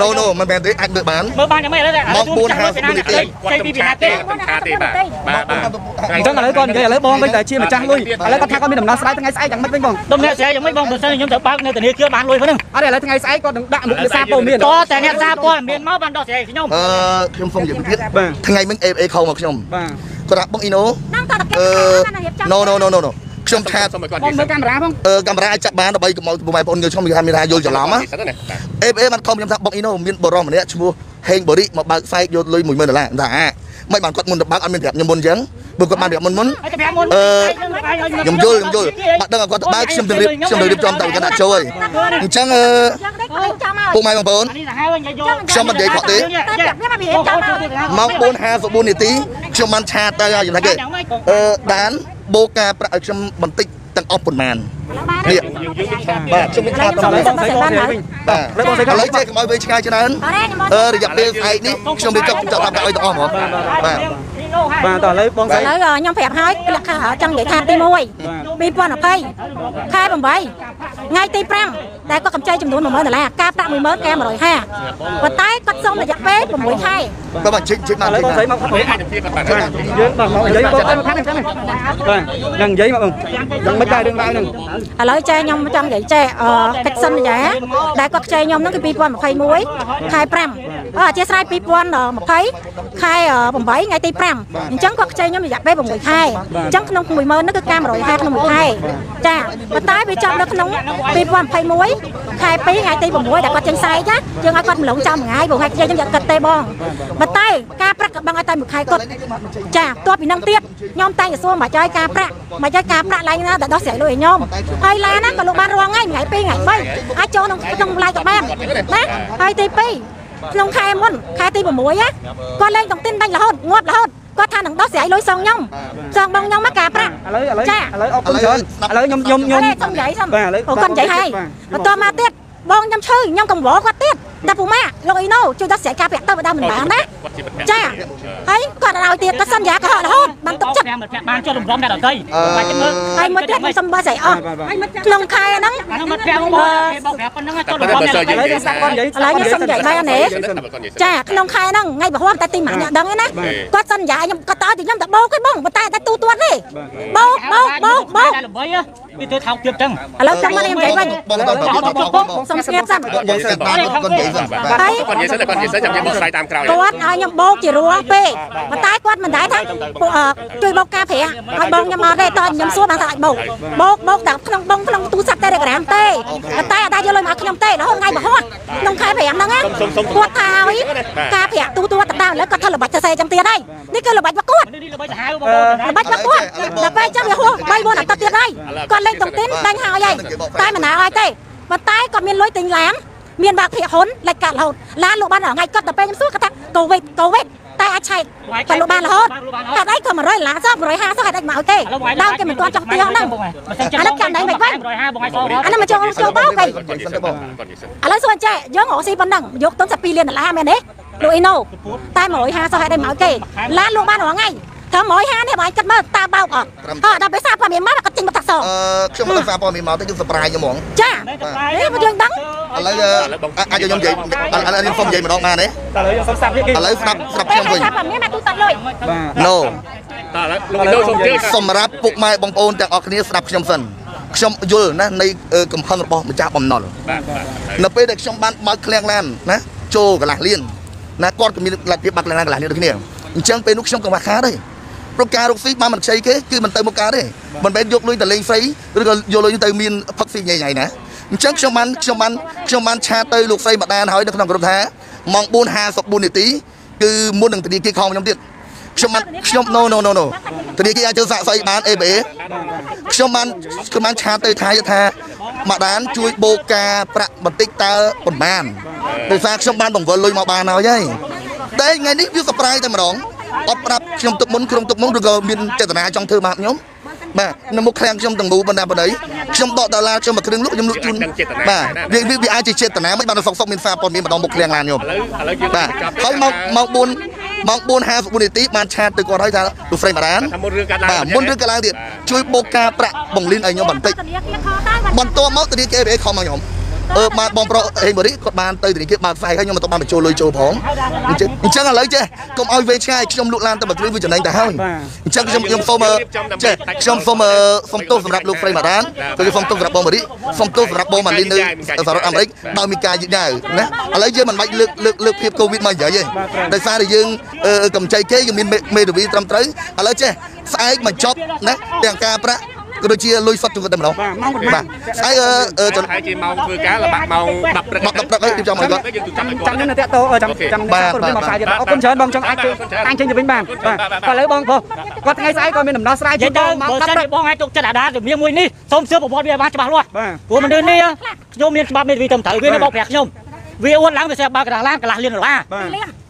Speaker 2: No No មិនមែនទេអាចមើលបាន
Speaker 3: មើលបានយ៉ាងម៉េចឥឡូវ
Speaker 2: ម៉ោង4:50នាទី
Speaker 3: ចេញពីពីណាទេ
Speaker 6: មិនថាទេបាទបាទបាទ
Speaker 1: អញ្ចឹងឥឡូវគាត់និយាយឥឡូវបងវិញតែជាម្ចាស់លុយឥឡូវគាត់ថាគាត់មានដំណោះស្រាយថ្ងៃស្អែកយ៉ាងម៉េចវិញបង
Speaker 3: ដំណេកស្រាយយ៉ាងម៉េចបងបើសិនខ្ញុំទៅបើកនៅធនាគារបានលុយហ្នឹង
Speaker 1: អត់ទេឥឡូវថ្ងៃស្អែកគាត់នឹងដាក់មុខលើសារព័ត៌មាន
Speaker 3: តតែអ្នកសារព័ត៌មានមកបានដោះស្រាយខ្ញុំ
Speaker 2: អឺខ្ញុំសូមនិយាយទៀត
Speaker 1: បាទ
Speaker 2: ថ្ងៃមិញ AFA ខលមកខ្ញុំ
Speaker 1: បាទ
Speaker 2: គាត់ថាបងអ៊ីណូ
Speaker 4: ហ្នឹងតើគេ
Speaker 2: អឺ
Speaker 4: ថារៀបចំ
Speaker 2: No No No No No ខ្ញុំឆាត
Speaker 6: សូមឲ្យគាត់
Speaker 1: បង
Speaker 6: និយាយ
Speaker 1: មើលកាមេរ៉ាបង
Speaker 2: អឺកាមេរ៉ាអាចចាប់បានដើម្បីកុំឲ្យបងប្អូនយល់ខ្ញុំមានថាមានថាយល់ច្រឡំណា
Speaker 6: សិនណា
Speaker 2: AFA បានខំខ្ញុំថាបងអ៊ីណូមានបរិសម្នាក់ឈ្មោះហេងបរិមកបើកផ្សែកយកលុយ10000ដុល្លារថាអា មិនបានគាត់មុនទៅបើកអត់មានប្រាប់ខ្ញុំមុនអញ្ចឹងបើគាត់បានប្រាប់មុនមុន
Speaker 3: ឲ្យតែប្រាប់មុន
Speaker 2: អឺខ្ញុំយល់ខ្ញុំយល់បាត់ដឹងឲ្យគាត់ទៅបើកខ្ញុំទៅរៀបខ្ញុំទៅរៀបចំតែគាត់ដាក់ចូលហើយអញ្ចឹងអឺ
Speaker 4: ចឹងនេះគាត់ចាំមក
Speaker 2: ពុកម៉ែបងប្អូន
Speaker 3: នេះសាហាវវិញយក
Speaker 2: ខ្ញុំមិននិយាយខកទេ
Speaker 4: តែប្រាប់វាមកវាចាំមក
Speaker 2: ម៉ោង4:54នាទីខ្ញុំបានឆាតទៅហើយខ្ញុំថាគេអឺដានបូកការប្រាក់ឲ្យខ្ញុំបន្តិច ទាំងអស់ប៉ុន្មាននេះបាទខ្ញុំមានឆាតទៅ
Speaker 4: ខ្ញុំ
Speaker 2: ហើយ
Speaker 4: សុំសេបានហើយ
Speaker 2: បាទឥឡូវចេះកុំឲ្យវែងឆ្ងាយច្រើនអឺរយៈពេលស្អែកនេះខ្ញុំរៀបចំចាប់ដាក់ឲ្យទាំងអស់ហ្មងបាទ
Speaker 1: បាទតោះឥឡូវបងស្រី
Speaker 4: ឥឡូវខ្ញុំប្រាប់ហើយលក្ខខណ្ឌចង់និយាយថាទី1 2020ខែ8ថ្ងៃទី5ដែលគាត់កម្ចីចំនួន10000ដុល្លារការប្រាក់10000កែ150ប៉ុន្តែគាត់សុំរយៈពេល6ខែ
Speaker 2: បាទបាទជិះជិះបាន
Speaker 1: ឥឡូវបងស្រីមក
Speaker 6: ពេលអាចជាគាត់បាន
Speaker 1: បាទយើងបាទមកនិយាយបងទៅមកខាងនេះខាងនេះបាទនឹងនិយាយមកបងយ៉ាងមិនដែររឿងរ៉ាវហ្នឹង
Speaker 4: ឥឡូវចេះខ្ញុំចង់និយាយចេះអឺកិច្ចសន្យាដែលគាត់ខ្ចីខ្ញុំហ្នឹងគឺ2021ខែ5 អឺអធិស្ឋាន2020ខែ8ថ្ងៃទី5អញ្ចឹងគាត់ខ្ចីខ្ញុំរយៈពេល6ខែអញ្ចឹងក្នុង10000ហ្នឹងគឺការ150ក្នុងមួយខែចាប៉ុន្តែវាចាប់នៅក្នុង2021ខែ2ថ្ងៃទី6ដែលគាត់ចេញផ្សាយណាយើងឲ្យគាត់ម្លងចាំមួយថ្ងៃព្រោះថ្ងៃខ្ចីខ្ញុំយកគិតទេបងប៉ុន្តែការប្រាក់ក៏បងឲ្យតែមួយខែគាត់ចាទោះពីនឹងទៀតខ្ញុំតែងតែសួរមកចោយការប្រាក់មកចោយការប្រាក់ឡើងណាដល់ដោះស្រាយលុយឲ្យខ្ញុំហើយឡានណាក៏លោកបានរងថ្ងៃថ្ងៃ2ថ្ងៃ3អាចចូលក្នុងក្នុងឡាយក៏បានណាហើយទី2 ក្នុងខែមុនខែទី6ណាគាត់លេងតុងទីនដាច់រហូតងាប់រហូតគាត់ថានឹងដោះស្រាយលុយសងខ្ញុំសងបងខ្ញុំមកការប្រាក់
Speaker 1: ឥឡូវឥឡូវ
Speaker 4: ចា
Speaker 1: ឥឡូវអរគុណច្រើនឥឡូវខ្ញុំខ្ញុំខ្ញុំ
Speaker 4: សុំនិយាយសុំ
Speaker 1: បាទឥឡូវ
Speaker 4: អូគាត់និយាយហើយ
Speaker 1: បាទ
Speaker 4: បន្តមកទៀតបងខ្ញុំឈឺខ្ញុំកង្វល់គាត់ទៀត តែពូម៉ាលោកអ៊ីណូជួយដោះស្រាយការប្រាក់ទៅបើដល់មិនបានណាចាហើយគាត់ឲ្យទៀតគាត់សន្យាកុហករហូតបានទុកចិត្ត
Speaker 3: 5មិនបានចុះរំលំតែដល់ទៅបាច់ទៅមើល
Speaker 4: ហើយមួយទៀតខ្ញុំសុំបើស្អីអស់ក្នុងខែហ្នឹង
Speaker 3: អានោះមក5មកគេបោក5ប៉ុណ្ណឹងចុះរំលំតែដល់ទៅ
Speaker 1: ឥឡូវខ្ញុំស្ដាប់គាត់និយាយ
Speaker 4: ឥឡូវខ្ញុំសុំនិយាយបែរនេះចាក្នុងខែហ្នឹងថ្ងៃប្រហ័នតែទីម៉ាក់អ្នកដឹងឯណាគាត់សន្យាខ្ញុំគាត់តើទីខ្ញុំតែបោកឯងបងប៉ុន្តែតែទូទាត់ទេបោកបោកបោកបោក
Speaker 3: តែល្បី វាទៅថោកទៀតចឹង
Speaker 4: ឥឡូវចាំមកខ្ញុំនិយាយវិញ
Speaker 2: បងបងបង
Speaker 4: សុំស្ងៀមសិន
Speaker 2: និយាយសិនបាទគាត់និយាយសិនបាទ
Speaker 6: គាត់និយាយសិនគាត់និយាយសិនចាំយើងបកស្រាយតាមក្រោយ
Speaker 4: គាត់ឲ្យខ្ញុំបោកជារួងពេកប៉ុន្តែគាត់មិនដែរថាពួកអឺជួយបោកការប្រាក់ឲ្យបងខ្ញុំមកទេតើខ្ញុំសួរបានថាឲ្យបោកបោកបោកតែក្នុងបងក្នុងទូរស័ព្ទ Telegram ទេប៉ុន្តែអត់ដែរយកលុយមកខ្ញុំទេរហូតថ្ងៃប្រហ័នក្នុងខែ5ហ្នឹងណាគាត់ថាឲ្យការប្រាក់ទូ ទួតដល់ឥឡូវគាត់ធ្វើល្បិចសរសេរចឹងទៀតហើយនេះគឺល្បិចរបស់គាត់
Speaker 3: នេះល្បីសាហាវបងប្អូន
Speaker 4: ល្បិចរបស់គាត់ដល់ពេលចឹងវាហួស3 4អាទិត្យទៀតហើយគាត់លេងតុងទីនដេញហើយហើយតែមិនណាឲ្យទេប៉ុន្តែគាត់មានលុយទិញឡានមានបាក់ព្រាកហ៊ុនលេចកាត់រហូតឡានលោកបានថ្ងៃគាត់ទៅពេលខ្ញុំសួរគាត់ថាកូវីដកូវីដតែអាចឆែកគាត់លោកបានរហូតកាត់អីក៏100ដុល្លារសោះ150កាត់អីមកឲ្យទេដល់គេមិនទាន់ចង់ទៀងហ្នឹងអានេះចាំដៃមិនវិញ
Speaker 3: 150បងឲ្យសោ
Speaker 4: អានេះមកចូលចូលបោកអី
Speaker 2: គាត់និយាយសិនទៅបង
Speaker 6: គាត់និយាយសិន
Speaker 4: ឥឡូវសួរចេះយើងរកស៊ីប៉ុណ្ណឹងយកទុន12លានដុល្លារមែនទេ លោកអ៊ីណូតែ150សោះឲ្យដៃមកឲ្យគេឡានលោកបានរងថ្ងៃត្រឹម150នេះបងគិតមើលតើបោកអត់អត់ដល់ពេលសារព័ត៌មានមកគាត់ចេញមកតាក់សង
Speaker 2: អឺខ្ញុំមិនដឹងសារព័ត៌មានមកទៅគឺ surprise ខ្ញុំហ្មង
Speaker 4: ចានេះមកយើងដឹង
Speaker 2: ឥឡូវអាចខ្ញុំនិយាយឥឡូវខ្ញុំសុំនិយាយម្ដងបានទេ
Speaker 1: ឥឡូវខ្ញុំសុំស្ដាប់នេះគេ
Speaker 2: ឥឡូវស្ដាប់ស្ដាប់ខ្ញុំវិញ
Speaker 4: សារព័ត៌មានមកទូសាច់លុយ
Speaker 1: បាទ
Speaker 2: No
Speaker 6: តើលោកលោកសូមជឿ
Speaker 2: សម្រាប់ពុកម៉ែបងប្អូនទាំងអស់គ្នាស្ដាប់ខ្ញុំសិនខ្ញុំយល់ណានៃកំហឹងរបស់ម្ចាស់បំណុល
Speaker 6: បាទបាទ
Speaker 2: នៅពេលដែលខ្ញុំបានបើកឃ្លាំងឡានណាចូលកន្លះលាន ណាគាត់ក៏មានលទ្ធភាពបើកឃ្លាំងឡានកន្លះលានដូចគ្នាអញ្ចឹងពេលនោះខ្ញុំក៏ខ្វះខាតដែរព្រោះការរកស៊ីបានមិនខ្ចីគេគឺមិនទៅមុខការទេមិនមែនយកលុយទៅលេងហ្វ្រីឬក៏យកលុយទៅមានផឹកស៊ីញ៉ៃញ៉ៃណាអញ្ចឹងខ្ញុំបានខ្ញុំបានខ្ញុំបានឆាតទៅលោកស្រីម្ដានហើយនៅក្នុងក្រុមថាម៉ោង4:54នាទីគឺមុននឹងធនាគារខំខ្ញុំទៀត ខ្ញុំបានខ្ញុំ no no no no ធនាគារអាចចូលសាកសីបាន ABA ខ្ញុំបានខ្ញុំបានឆាតទៅថាថាម្ដានជួយបូកការប្រាក់បន្តិចតើប៉ុន្មានដោយសារខ្ញុំបានបង្វិលលុយមកបានហើយហើយតែថ្ងៃនេះវាសប្រៃតែម្ដងអត់ប្រាប់ខ្ញុំទុកមុនក្រុមទុកមុនឬក៏មានចេតនាចង់ធ្វើបាបខ្ញុំបាទនៅមុខឃ្លាំងខ្ញុំទាំងមូលបណ្ដាបណ្ដៃខ្ញុំដកដុល្លារខ្ញុំមកគ្រឿងលក់ខ្ញុំលក់ជូនបាទវាវាវាអាចជាចេតនាមិនបានសុកសុកមានសារព័ត៌មានម្ដងមុខឃ្លាំងឡានខ្ញុំ
Speaker 6: ឥឡូវឥឡូវយើង
Speaker 2: បាទហើយមកមក4 មក4:54នាទីបានឆាតទៅគាត់ហើយថាលោកស្រីបារាន
Speaker 6: ថាមុនរឿងកាត់ឡើង
Speaker 2: បាទមុនរឿងកាឡើងទៀតជួយបូកការប្រាក់បង្លៀនឲ្យខ្ញុំបន្តិច
Speaker 4: ធនាគារខតែ
Speaker 2: បន្ទាប់មកធនាគារ ABA ខំមកខ្ញុំ អឺបានបងប្រុសហេងបូរីគាត់បានទៅធនាគារបើកផ្សាយហើយខ្ញុំមិនទៅបានបញ្ចូលលុយចូលផងអញ្ចឹងអញ្ចឹងឥឡូវចេះកុំឲ្យវែងឆ្ងាយខ្ញុំលក់ឡានទៅមួយគ្រឿងវាចំណេញទៅហើយអញ្ចឹងខ្ញុំខ្ញុំសូមចេះខ្ញុំសូមសូមទោសសម្រាប់លោកស្រីម៉ាដានគឺសូមទោសសម្រាប់បងបូរីសូមទោសសម្រាប់បងម៉ាលីននៅសហរដ្ឋអាមេរិកដោយមានការយឺតយ៉ាវណាឥឡូវយើងមិនបាច់លើកលើកលើកភាពកូវីដមកនិយាយទេដោយសារតែយើងកម្ចីគេយើងមានមេធាវីត្រឹមត្រូវឥឡូវចេះស្អែកមកចប់ណាទាំងការប្រាក់ ក៏ដូចជាលុយសុទ្ធជូនគាត់តែម្ដង
Speaker 1: បាទម៉ោងប៉ុន្មាន
Speaker 2: បាទស្អីអឺអឺច
Speaker 6: ប្រហែលជាម៉ោងធ្វើការលបាក់ម៉ោង10ព្រឹក
Speaker 2: មក10ព្រឹកអីរៀបចំឲ្យគាត់
Speaker 6: យើងទូចាំឲ្យ
Speaker 1: ចាំ
Speaker 6: គាត់
Speaker 1: នេះនៅតាក់តោចាំចាំ
Speaker 2: បាទ
Speaker 1: ព័ត៌មានមកផ្សាយទៀត
Speaker 6: បាទ
Speaker 1: អរគុណច្រើនបងចង់អាច
Speaker 6: បាទបាទ
Speaker 1: អាចចេញទៅវិញបានបាទក៏ឥឡូវបងបងគាត់ថ្ងៃស្អែកគាត់មានដំណោះស្រាយជូ
Speaker 3: និយា
Speaker 1: ន
Speaker 3: យ
Speaker 1: ប
Speaker 3: ទៅ
Speaker 1: ងមក
Speaker 3: បើ
Speaker 1: 10
Speaker 3: សិន
Speaker 1: ព្រឹក
Speaker 3: ជាបងអាចទុកចិត្តអាដាជំនាញមួយនេះសូមសឿប្រវត្តិវាឲ្យបានច្បាស់លាស់
Speaker 1: បាទ
Speaker 3: ព្រោះមនុស្សនេះខ្ញុំមានច្បាប់មេធាវីត្រឹមត្រូវវានៅបោកប្រាស់ខ្ញុំ វាអួតឡើងវាស្រាប់បើកណ្ដាលឡានកន្លះលានដុល្លារ
Speaker 1: បាទ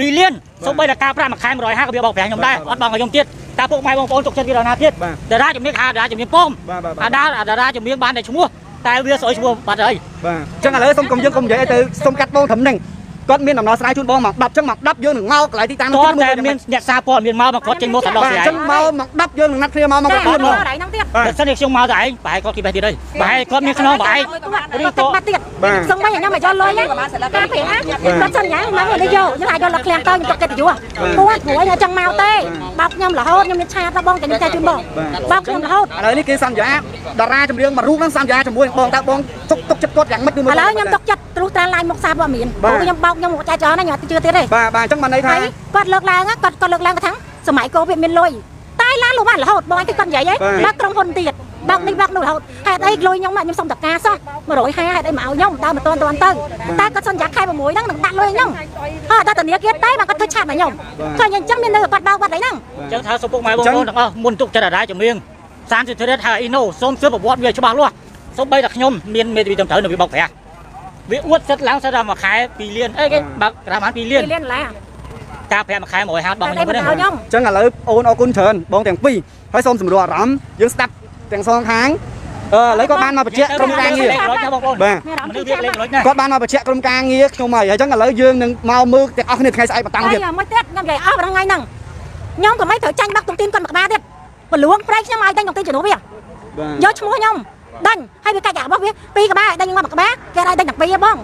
Speaker 3: 2លានសូម្បីតែការប្រាក់មួយខែ150ក៏វាបោកប្រាស់ខ្ញុំដែរអត់បងឲ្យខ្ញុំទៀតតើពុកម៉ែបងប្អូនទុកចិត្តវាដល់ណាទៀត
Speaker 1: បាទ
Speaker 3: តារាជំនាញអាតារាជំនាញប៉ម
Speaker 1: បាទបាទបាទ
Speaker 3: អាដាអាតារាជំនាញបានតែឈ្មោះតែវាស្អុយឈ្មោះបាត់ហើយ
Speaker 1: បាទអញ្ចឹងឥឡូវសុំកុំយើងកុំនិយាយឲ្យទៅសុំកាត់បងត្រឹមហ្នឹង គាត់មានដំណោះស្រាយជូនបងមក10អញ្ចឹងមក10យើងនឹងមកកន្លែងទីតាំង
Speaker 3: តើតែមានអ្នកសារព័ត៌មានមកមកគាត់ចេញមកសណ្ដោះ
Speaker 1: បាទ
Speaker 3: ស្រា
Speaker 1: អ
Speaker 3: យ
Speaker 1: ញ្ចឹងមកមក10យើងនឹងណាត់គ្នាមកមក
Speaker 4: ចា
Speaker 1: គាត់
Speaker 4: មក
Speaker 1: មក
Speaker 4: កន្លែងហ្នឹងទៀត
Speaker 1: បាទ
Speaker 3: បើសិនជាខ្ញុំមកតែឯងប្រហែលគាត់គិតបែបទៀតហើយប្រហែលគាត់មានខ្នងប្រហែល
Speaker 4: ឬក៏បាត់ទៀតសឹងមិនខ្ញុំមកយកលុយណាការប្រាក់គាត់សិនយ៉ាងមកនេះយកខ្ញុំអាចយកលក្ខំទៅខ្ញុំទុកកិត្តិយសគាត់ព្រោះខ្ញុំចង់មកទេបោកខ្ញុំរហូតខ្ញុំមានឆាតដល់បងតែខ្ញុំតែជូនបងបោកខ្ញុំរហូត
Speaker 1: ឥឡូវនេះគេសន្យាតារាចម្រៀងមួយរូបហ្នឹងសន្យាជាមួយនឹងបងតើបងទុកទុកចិត្តគាត់យ៉ាងម៉េចឬ
Speaker 4: ឥ
Speaker 1: មួយ
Speaker 4: ឡូវខ្ញុំទុកចិត្តទ្រុសតាឡាញមកសារព័ត៌មានព្រោះខ្ញុំបោកខ្ញុំមកចាច់ចោលណាខ្ញុំអត់ជឿទៀតទេ
Speaker 1: បាទបាទអញ្ចឹងបានន័យថា
Speaker 4: ហើយគាត់លើកឡើងគាត់គាត់លើកឡើងថាសម័យកូវីដមានលុយតែឡានលុបបានរហូតបងឯងគាត់និយាយហ៎បើក្រុមហ៊ុនទៀតបើកនេះបើកនោះរហូតហេតុអីលុយខ្ញុំខ្ញុំសុំតកាសោះ150ហេតុអីមកឲ្យខ្ញុំតើមិនតន់តន់ទៅតែគាត់សន្យាខែ6ហ្នឹងនឹងដាក់លុយខ្ញុំអត់ដល់ធនាគារទេបើគាត់ធ្វើឆាតមកខ្ញុំឃើញអញ្ចឹងមាននៅគាត់បោកបាត់អីហ្នឹង
Speaker 3: អញ្ចឹងថាសុំពុកម៉ែបងប្អូនទាំងអស់មុនទុកចិត្តអាដាជំនាញសានសិទ្ធិរិទ្ធហើយអ៊ីណូសូមសឿប្រវត្តិវាច្បាស់លាស់សូម្បីតែខ្ញុំមានមេធាវីត្រឹមត្រូវនៅវាបោកប្រាស់ វាអួតសិតឡើងសិតដល់មួយខែ2លានអីគេបើកក្រាមបាន2លាន
Speaker 4: ពីលានឡា
Speaker 3: ការប្រាក់មួយខែ150បង
Speaker 4: តែ
Speaker 3: ខ្ញុំ
Speaker 4: មិន
Speaker 3: ហ្នឹង
Speaker 4: ឲ្យខ្ញុំ
Speaker 1: អញ្ចឹងឥឡូវអូនអរគុណច្រើនបងទាំងពីរហើយសូមសម្រួលអារម្មណ៍យើងស្ដាប់ទាំងសងខាងអឺឥឡូវគាត់បានមកបញ្ជាក់ក្រុមការងារ
Speaker 3: លេខរត់ណាបងប្អូន
Speaker 1: បាទ
Speaker 3: មនុស្សវាលេខរត់ណា
Speaker 1: គាត់បានមកបញ្ជាក់ក្រុមការងារខ្ញុំហើយអញ្ចឹងឥឡូវយើងនឹងមកមើលទាំងអស់គ្នាថ្ងៃស្អែកបន្តទៀត
Speaker 4: ហើយមួយទៀតខ្ញុំនិយាយអស់ថ្ងៃហ្នឹងខ្ញុំក៏មិនត្រូវចាញ់បាក់តុងទីនគាត់មួយក្បាលទៀតបលួងប្រែកខ្ញុំឲ្យដេញតុងទីនជំនួសវា
Speaker 1: បាទ
Speaker 4: យកឈ្មោះខ្ញុំ ដេញហើយវាកាច់អារបស់វាពីរក្បាលដេញងាប់មួយក្បាលគេឲ្យដេញទាំងពីរហ៎បង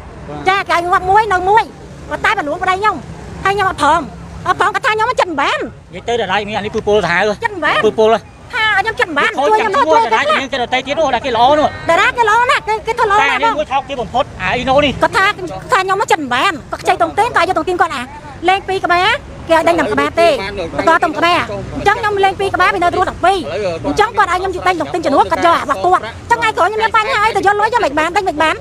Speaker 4: ចាគេឲ្យងាប់មួយនៅមួយប៉ុន្តែបលួងប្តីខ្ញុំហើយខ្ញុំអត់ព្រមអត់ព្រមគាត់ថាខ្ញុំចិត្តមិនបាន
Speaker 3: និយាយទៅដល់ហើយមានអានេះពូពលសាហាវ
Speaker 4: ចិត្តមិនបាន
Speaker 3: ពូពល
Speaker 4: ថាខ្ញុំចិត្តមិនបាន
Speaker 3: ខូច
Speaker 4: ជួយ
Speaker 3: ចាំ
Speaker 4: ខ្ញុំ
Speaker 3: ឈ្មោះ
Speaker 4: ជួយ
Speaker 3: ដល់
Speaker 4: គាត់ខ្លះ
Speaker 3: មានគេដតៃទៀតនោះដល់គេល្អនោះ
Speaker 4: តារាគេល្អណាស់គេគេធ្វើល្អ
Speaker 3: តែ
Speaker 4: ណាស់ប
Speaker 3: នេះ
Speaker 4: ង
Speaker 3: មួយថោកគេបំផុតអាអ៊ីណូនេះ
Speaker 4: គាត់ថាថាខ្ញុំមកចិត្តមិនបានគាត់ខ្ចីតុងទីនគាត់យកតុងទីនគាត់អា លេងពីរក្បាលគេឲ្យដេញតែមួយក្បាលទេបន្តតុងក្បាលអញ្ចឹងខ្ញុំលេងពីរក្បាលវានៅត្រួតទាំងពីរអញ្ចឹងគាត់ឲ្យខ្ញុំជិះដេញតុងទីនជំនួសគាត់យកអារបស់គាត់អញ្ចឹងថ្ងៃក្រោយខ្ញុំមានបញ្ហាអីទៅយកលុយយកមិនបានដេញមិនបាន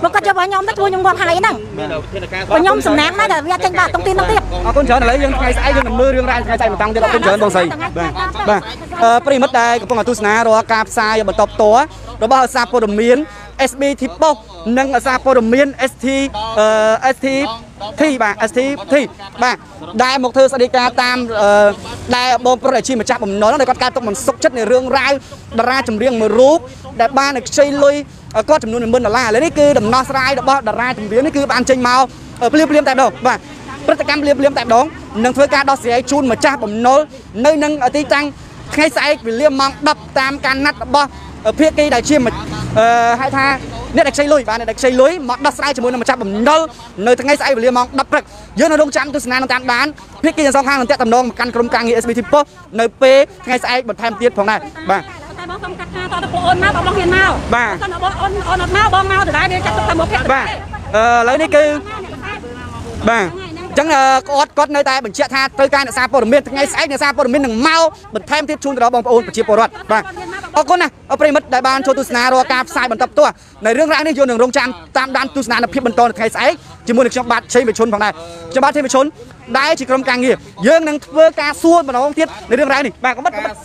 Speaker 4: ព្រោះគាត់យករបស់ខ្ញុំទៅធ្វើខ្ញុំងាប់ហើយហ្នឹង
Speaker 5: មានវិធានការ
Speaker 4: ព្រោះខ្ញុំសំណាងណាស់តែវាចេញបាក់តុងទីនហ្នឹងទៀត
Speaker 1: អរគុណច្រើនឥឡូវយើងថ្ងៃស្អែកយើងនឹងមើលរឿងរ៉ាវថ្ងៃស្អែកបន្តទៀតអរគុណច្រើនបងស្រីបាទបាទអឺប្រិមិត្តដែលកំពុងតែទស្សនារាល់ការផ្សាយបន្តផ្ទាល់របស់អាសាព័ត៌មាន SB Tipo និងអាសាព័ត៌មាន ST អឺ ST T បាទ ST T បាទដែលមកធ្វើស្តីការតាមអឺដែលបងប្រុសដែលជាម្ចាស់បំណុលហ្នឹងដែលគាត់កើតទុកមិនសុខចិត្តនៃរឿងរ៉ាវតារាចម្រៀងមួយរូបដែលបានខ្ចីលុយគាត់ចំនួន10000ដុល្លារឥឡូវនេះគឺដំណោះស្រាយរបស់តារាចម្រៀងនេះគឺបានចេញមកភ្លាមភ្លាមៗតែម្ដងបាទព្រឹត្តិកម្មភ្លាមភ្លាមៗតែម្ដងនឹងធ្វើការដោះស្រាយជូនម្ចាស់បំណុលនៅនឹងទីតាំងថ្ងៃស្អែកវេលាម៉ោង10តាមការណាត់របស់ ភាគីដែលជាអឺហៅថាអ្នកដែលខ្ចីលុយបាទអ្នកដែលខ្ចីលុយមកដោះស្រាយជាមួយនឹងម្ចាស់បំណុលនៅថ្ងៃស្អែកវេលាម៉ោង10ព្រឹកយើងនៅរងចាំទស្សនានឹងតាមដានភាគីទាំងសងខាងនឹងតាក់តំណងមកកាន់ក្រុមការងារ SBT ប៉ុនៅពេលថ្ងៃស្អែកបន្ថែមទៀតផងដែរបាទ
Speaker 4: តែបងសុំកាត់ថាតើបងអូនមកបងហ៊ានមក
Speaker 1: បាទ
Speaker 4: សិនបងអូនអូនអត់មកបងមកដដែលវាចាត់ទុកតែមកភាគ
Speaker 1: បាទអឺឥឡូវនេះគឺបាទអញ្ចឹងអឺគាត់គាត់នៅតែបញ្ជាក់ថាត្រូវការអ្នកសារព័ត៌មានថ្ងៃស្អែកអ្នកសារព័ត៌មាននឹងមកបន្ថែមទៀតជូនទៅដល់បងប្អូនប្រជាពលរដ្ឋបាទអរគុណណាស់អរប្រិមិត្តដែលបានចូលទស្សនារាល់ការផ្សាយបន្តផ្ទាល់នៅរឿងរ៉ាវនេះយើងនឹងរងចាំតាមដានទស្សនានភាពបន្តនៅថ្ងៃស្អែកជាមួយនឹងខ្ញុំបាទឆេងវិជុនផងដែរខ្ញុំបាទឆេងវិជុនដែលជាក្រុមការងារយើងនឹងធ្វើការសួរម្ដងទៀតនៅរឿងរ៉ាវនេះបាទកុំបិទកុំបិទបាទ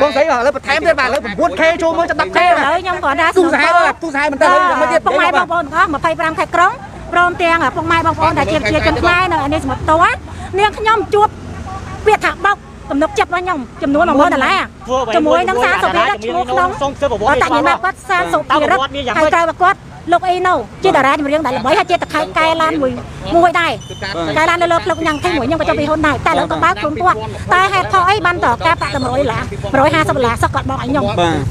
Speaker 1: បងស្រីឥឡូវបន្ថែមទៀតបាទឥឡូវ 9K ចូលមើលចាំ 10K
Speaker 4: ឥ
Speaker 1: បាទ
Speaker 4: ឡូវខ្ញុំគាត់ថា
Speaker 1: ទូសាហាវបាទទូសាហាវមិនទៅហើយមិនទៀត
Speaker 4: ពុកម៉ែបងប្អូនទាំងអស់25ខែក្រុង ព្រមទាំងពុកម៉ែបងប្អូនដែលជាប្រជាជនខ្មែរនៅនេះសមុទ្រតនាងខ្ញុំជួបពាក្យថាបោកទំនុកចិត្តរបស់ខ្ញុំចំនួន10000ដុល្លារជាមួយនឹងសារសុភារៈឈ្មោះក្នុង
Speaker 3: សូមសឿប្រវ
Speaker 4: អ
Speaker 3: ត្តិ
Speaker 4: តញ្ញប័ត្រគាត់សារសុភារៈហើយក្រៅប្រកួតលោកអ៊ីណូជាតារាចម្រៀងដែលល្បីហើយជាតខែកែឡានមួយមួយដែរកែឡានលើលើផ្លុកញ៉ាំងធីមួយខ្ញុំក៏ចង់ពីហ៊ុនដែរតែលើក៏បើកខ្លួនគាត់តែហេតុផលអីបានតការប្រាក់តែ100ដុល្លារ150ដុល្លារសោះគាត់បងឲ្យខ្ញុំ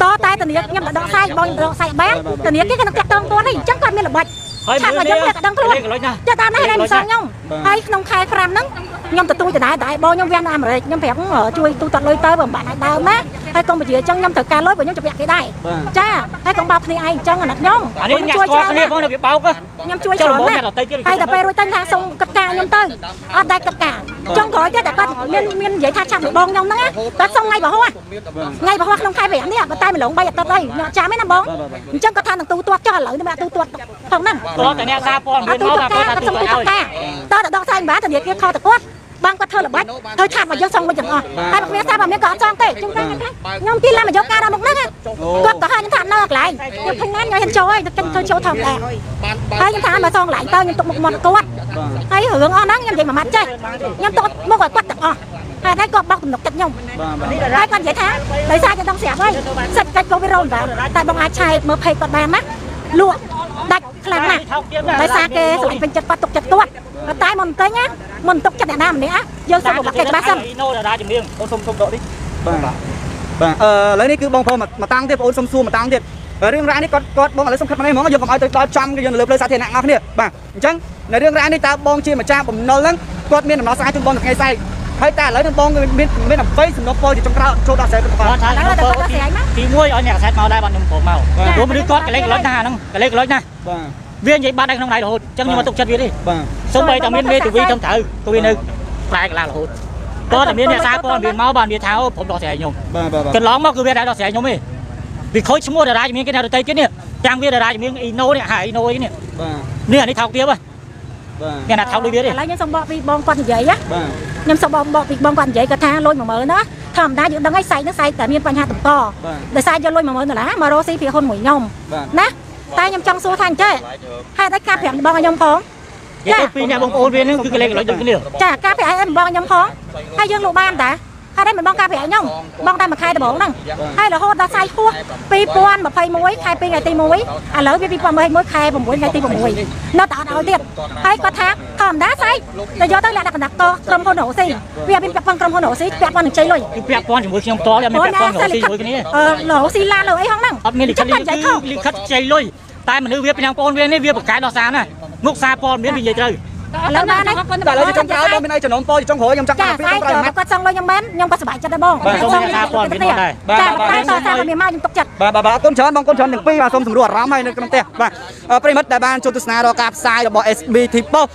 Speaker 4: តតែតនីខ្ញុំទៅដកសាយបងដកសាយបានតនីគេក៏នឹងតាក់តងគាត់នេះអញ្ចឹងគាត់មានល្បិច
Speaker 3: ហើយ
Speaker 4: ឆាប់មកខ្ញុំវាក៏ដឹងខ្លួន
Speaker 3: លេខរត់ណា
Speaker 4: ចិត្តតាមនេះមិនសងខ្ញុំហើយក្នុងខែ5ហ្នឹងខ្ញុំទទួលដដែលតែបងខ្ញុំវានៅអាមេរិកខ្ញុំប្រាប់ជួយទូទាត់លុយទៅបើមិនបានឲ្យដើមណា ហើយកុំពជាអញ្ចឹងខ្ញុំត្រូវការលុយព្រោះខ្ញុំជម្រាក់គេដែរ
Speaker 1: បាទ
Speaker 4: ចាហើយកុំបោកគ្នាឯងអញ្ចឹងអាណិតខ្ញុំ
Speaker 3: អានេះញ៉ាំស្គាល់គ្នាផងនៅវាបោកហ៎
Speaker 4: ខ្ញុំជួយ
Speaker 3: ចូល
Speaker 4: ច្រើន
Speaker 3: មក
Speaker 4: ណា
Speaker 3: អ្នកដទៃទៀត
Speaker 4: ហើយតែពេលរួចទៅថាសុំកិត្តការខ្ញុំទៅអត់ដែរកិត្តការចុងក្រោយទៀតតែគាត់មានមាននិយាយថាចាំបងខ្ញុំហ្នឹងណាគាត់សុំថ្ងៃបរហោះថ្ងៃបរហោះក្នុងខែ5នេះប៉ុន្តែម្លង3អាទិត្យហើយខ្ញុំអត់ចាំទេណាបងអញ្ចឹងគាត់ថានឹងទូទាត់ចោះឥឡូវនេះមិនទូទាត់ផងហ្នឹង
Speaker 3: តោះតែអ្នកសារព័ត៌
Speaker 4: អ
Speaker 3: មាន
Speaker 4: ត់ទូ
Speaker 3: មក
Speaker 4: ទា
Speaker 3: ថា
Speaker 4: ត់
Speaker 3: គាត់
Speaker 4: ការ
Speaker 3: ថា
Speaker 4: គាត់
Speaker 3: ទូ
Speaker 4: សុំទូ
Speaker 3: ទៅ
Speaker 4: ទា
Speaker 3: ឲ្យ
Speaker 4: ត់ការតើដល់សាយបាធនាគារខុសទៅគាត់ បានគាត់ធ្វើល្បិចធ្វើឆាតមកយកសងមកទាំងអស់ហើយគ្មានសារបើមានក៏អត់ចង់ទេជុំតែខ្ញុំទីឡានមកយកការដល់មុខហ្នឹងគាត់ក៏ឲ្យខ្ញុំថានៅកន្លែងខ្ញុំឃើញណាស់ខ្ញុំហ៊ានចូលហើយទៅធ្វើចូលធម្មតាហើយខ្ញុំថាមកសងកន្លែងទៅខ្ញុំទុកមុខមាត់គាត់ហើយរឿងអស់ហ្នឹងខ្ញុំនិយាយមួយម៉ាត់ចេះខ្ញុំទុកមុខឲ្យគាត់ទាំងអស់ហើយតែគាត់បោកទំនុកចិត្តខ្ញុំ
Speaker 1: បាទបាទ
Speaker 4: ហើយគាត់និយាយថាដោយសារខ្ញុំដឹងស្រាប់ហើយសិតកិច្ចក៏វារងដែរតែបងអាចឆែកមើលភេកគាត់បានណា លក់ដាច់ខ្លាំងណាស់ដោយសារគេស្រឡាញ់ពេញចិត្តគាត់ទុកចិត្តគាត់តែមុនទិញណាមុនទុកចិត្តអ្នកណាម្នាក់ណាយើងសុំរបស់គេច្បាស់សិន
Speaker 3: ណូតារាជំនាញ
Speaker 1: អូនសុំសុំដកនេះបាទបាទអឺឥឡូវនេះគឺបងប្អូនមកមកតាំងទៀតបងអូនសុំសួរមកតាំងទៀតរឿងរ៉ាវនេះគាត់គាត់បងឥឡូវសុំខិតមកនេះហ្មងយកកុំឲ្យទៅដល់ចំគេយកនៅលើផ្លូវសាធារណៈអ្នកគ្នាបាទអញ្ចឹងនៅរឿងរ៉ាវនេះតើបងជាម្ចាស់បំណុលហ្នឹងគាត់មានដំណោះស្រាយជូនបងថ្ងៃស្អែក ហើយតែឥឡូវនេះបងមានមានអ្វីសំណុំពរជាចុងក្រោយចូលដល់ស្អែកគាត់
Speaker 3: គាត់ថាខ្ញុំពើទី1ឲ្យអ្នកខ្សែមកដែរបាទខ្ញុំព្រមមកព្រោះមនុស្សគាត់កលេចកលុចណាស់ហ្នឹងកលេចកលុចណាស់
Speaker 1: បាទ
Speaker 3: វានិយាយបាត់នៅក្នុងដៃរហូតអញ្ចឹងខ្ញុំមកទុកចិត្តវាទេ
Speaker 1: បាទ
Speaker 3: សូម្បីតែមានមេធាវីធំត្រូវក៏វានៅខ្លែកន្លះរហូតគាត់តែមានអ្នកសារព័ត៌មានមកបានវាថាអូผมដោះស្រាយខ្ញុំ
Speaker 1: បាទបាទ
Speaker 3: កន្លងមកគឺវាដែរដោះស្រាយខ្ញុំទេវាខូចឈ្មោះតារាជំនាញគេអ្នកដទៃទៀតនេះចាំងវាតារាជំនាញអ៊ីណូនេះហាអ៊ីណូនេះ
Speaker 1: បាទ
Speaker 3: នេះអានេះថោកទៀតហ៎
Speaker 1: បាទ
Speaker 3: គេណាថោកដូចវាទេ
Speaker 4: ឥឡូវខ្ញុំសុំបកពីបងគាត់និយាយណា
Speaker 1: បាទ
Speaker 4: ខ្ញុំសុំបកបកពីបងគាត់និយាយគាត់ថាលុយ10000ណាធម្មតាយើងដឹងហើយសាច់ហ្នឹងសាច់តែមានបញ្ហាតម្កដោយសារយកលុយ10000ដុល្លារមករកស៊ីពីហ៊ុនមួយខ្ញុំ
Speaker 1: បាទ
Speaker 4: ណាតែខ្ញុំចង់សួរថាអញ្ចេះហេតុអីការប្រាប់បងឲ្យខ្ញុំផង
Speaker 3: និយាយទៅពីអ្នកបងប្អូនវានឹងគឺកលេចកលុចដូចគ្នា
Speaker 4: ចាការប្រាប់ឲ្យបងខ្ញុំផងហើយយើងលោកបានតា ហើយតែមិនបងការប្រាប់ឲ្យខ្ញុំបងតែមួយខែដំបូងហ្នឹងហើយរហូតដល់សាយហួស2021ខែ2ថ្ងៃទី1ឥឡូវវា2021ខែ6ថ្ងៃទី6នៅតែអត់ឲ្យទៀតហើយគាត់ថាធម្មតាសាយទៅយកទៅលក្ខណៈកណ្ដាប់តក្រុមហ៊ុនរ៉ូស៊ីវាមានពាក់ព័ន្ធក្រុមហ៊ុនរ៉ូស៊ីពាក់ព័ន្ធនឹងជ័យលុយ
Speaker 3: គឺពាក់ព័ន្ធជាមួយខ្ញុំផ្ទាល់អត់មានពាក់ព័ន្ធរកស៊ីជាមួយគ្នា
Speaker 4: អឺរ៉ូស៊ីឡានលើអីហ្នឹង
Speaker 3: អត់មានលិខិតលិខិត
Speaker 4: ចៃខុស
Speaker 3: លិខិតចៃលុយតែមនុស្សវាពីបងប្អូនវានេះវាប្រកែកដោះសារណាមុខសារព័ត៌មានវានិយាយត្រូវ
Speaker 4: ឥឡូវបានហើយ
Speaker 1: តែឥឡូវជាចុងក្រោយបងមានអីចំណងពរជាចុងក្រោយខ្ញុំចង់
Speaker 4: ចា
Speaker 1: បានពី
Speaker 4: សា
Speaker 1: ចុ
Speaker 4: យ
Speaker 1: ងក្រោយម៉ាត់
Speaker 4: គាត់សងលុយខ្ញុំមែនខ្ញុំក៏សប្បាយចិត្តដែរបង
Speaker 3: បាទសូមអ្នកសារព័ត៌មានមកដែរ
Speaker 4: ចាតែតសារព័ត៌មានមកខ្ញុំទុកចិត្ត
Speaker 1: បាទបាទបាទអរគុណច្រើនបងប្អូនច្រើនទាំងពីរបាទសូមសម្រួលអារម្មណ៍ហើយនៅក្នុងផ្ទះបាទអឺប្រិមិត្តដែលបានចូលទស្សនារកការផ្សាយរបស់ SBT Post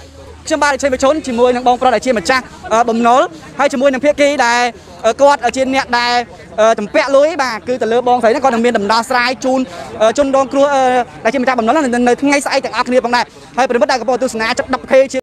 Speaker 1: ខ្ញុំបាទជ័យវិជនជាមួយនឹងបងប្រុសដែលជាម្ចាស់អឺបំណុលហើយជាមួយនឹងភាគីដែលអឺគាត់ជាអ្នកដែលអឺតំពាក់លុយបាទគឺទៅលើបងស្រីហ្នឹងគាត់នឹងមានដំណោះស្រាយជូនអឺជនរងគ្រោះអឺដែលជាម្ចាស់បំណុលនៅនៅថ្ងៃស្អែកទាំងអស់គ្នាផងដែរហើយប្រិមិត្តដែលកំពុងទស្សនាចាប់ 10K ជា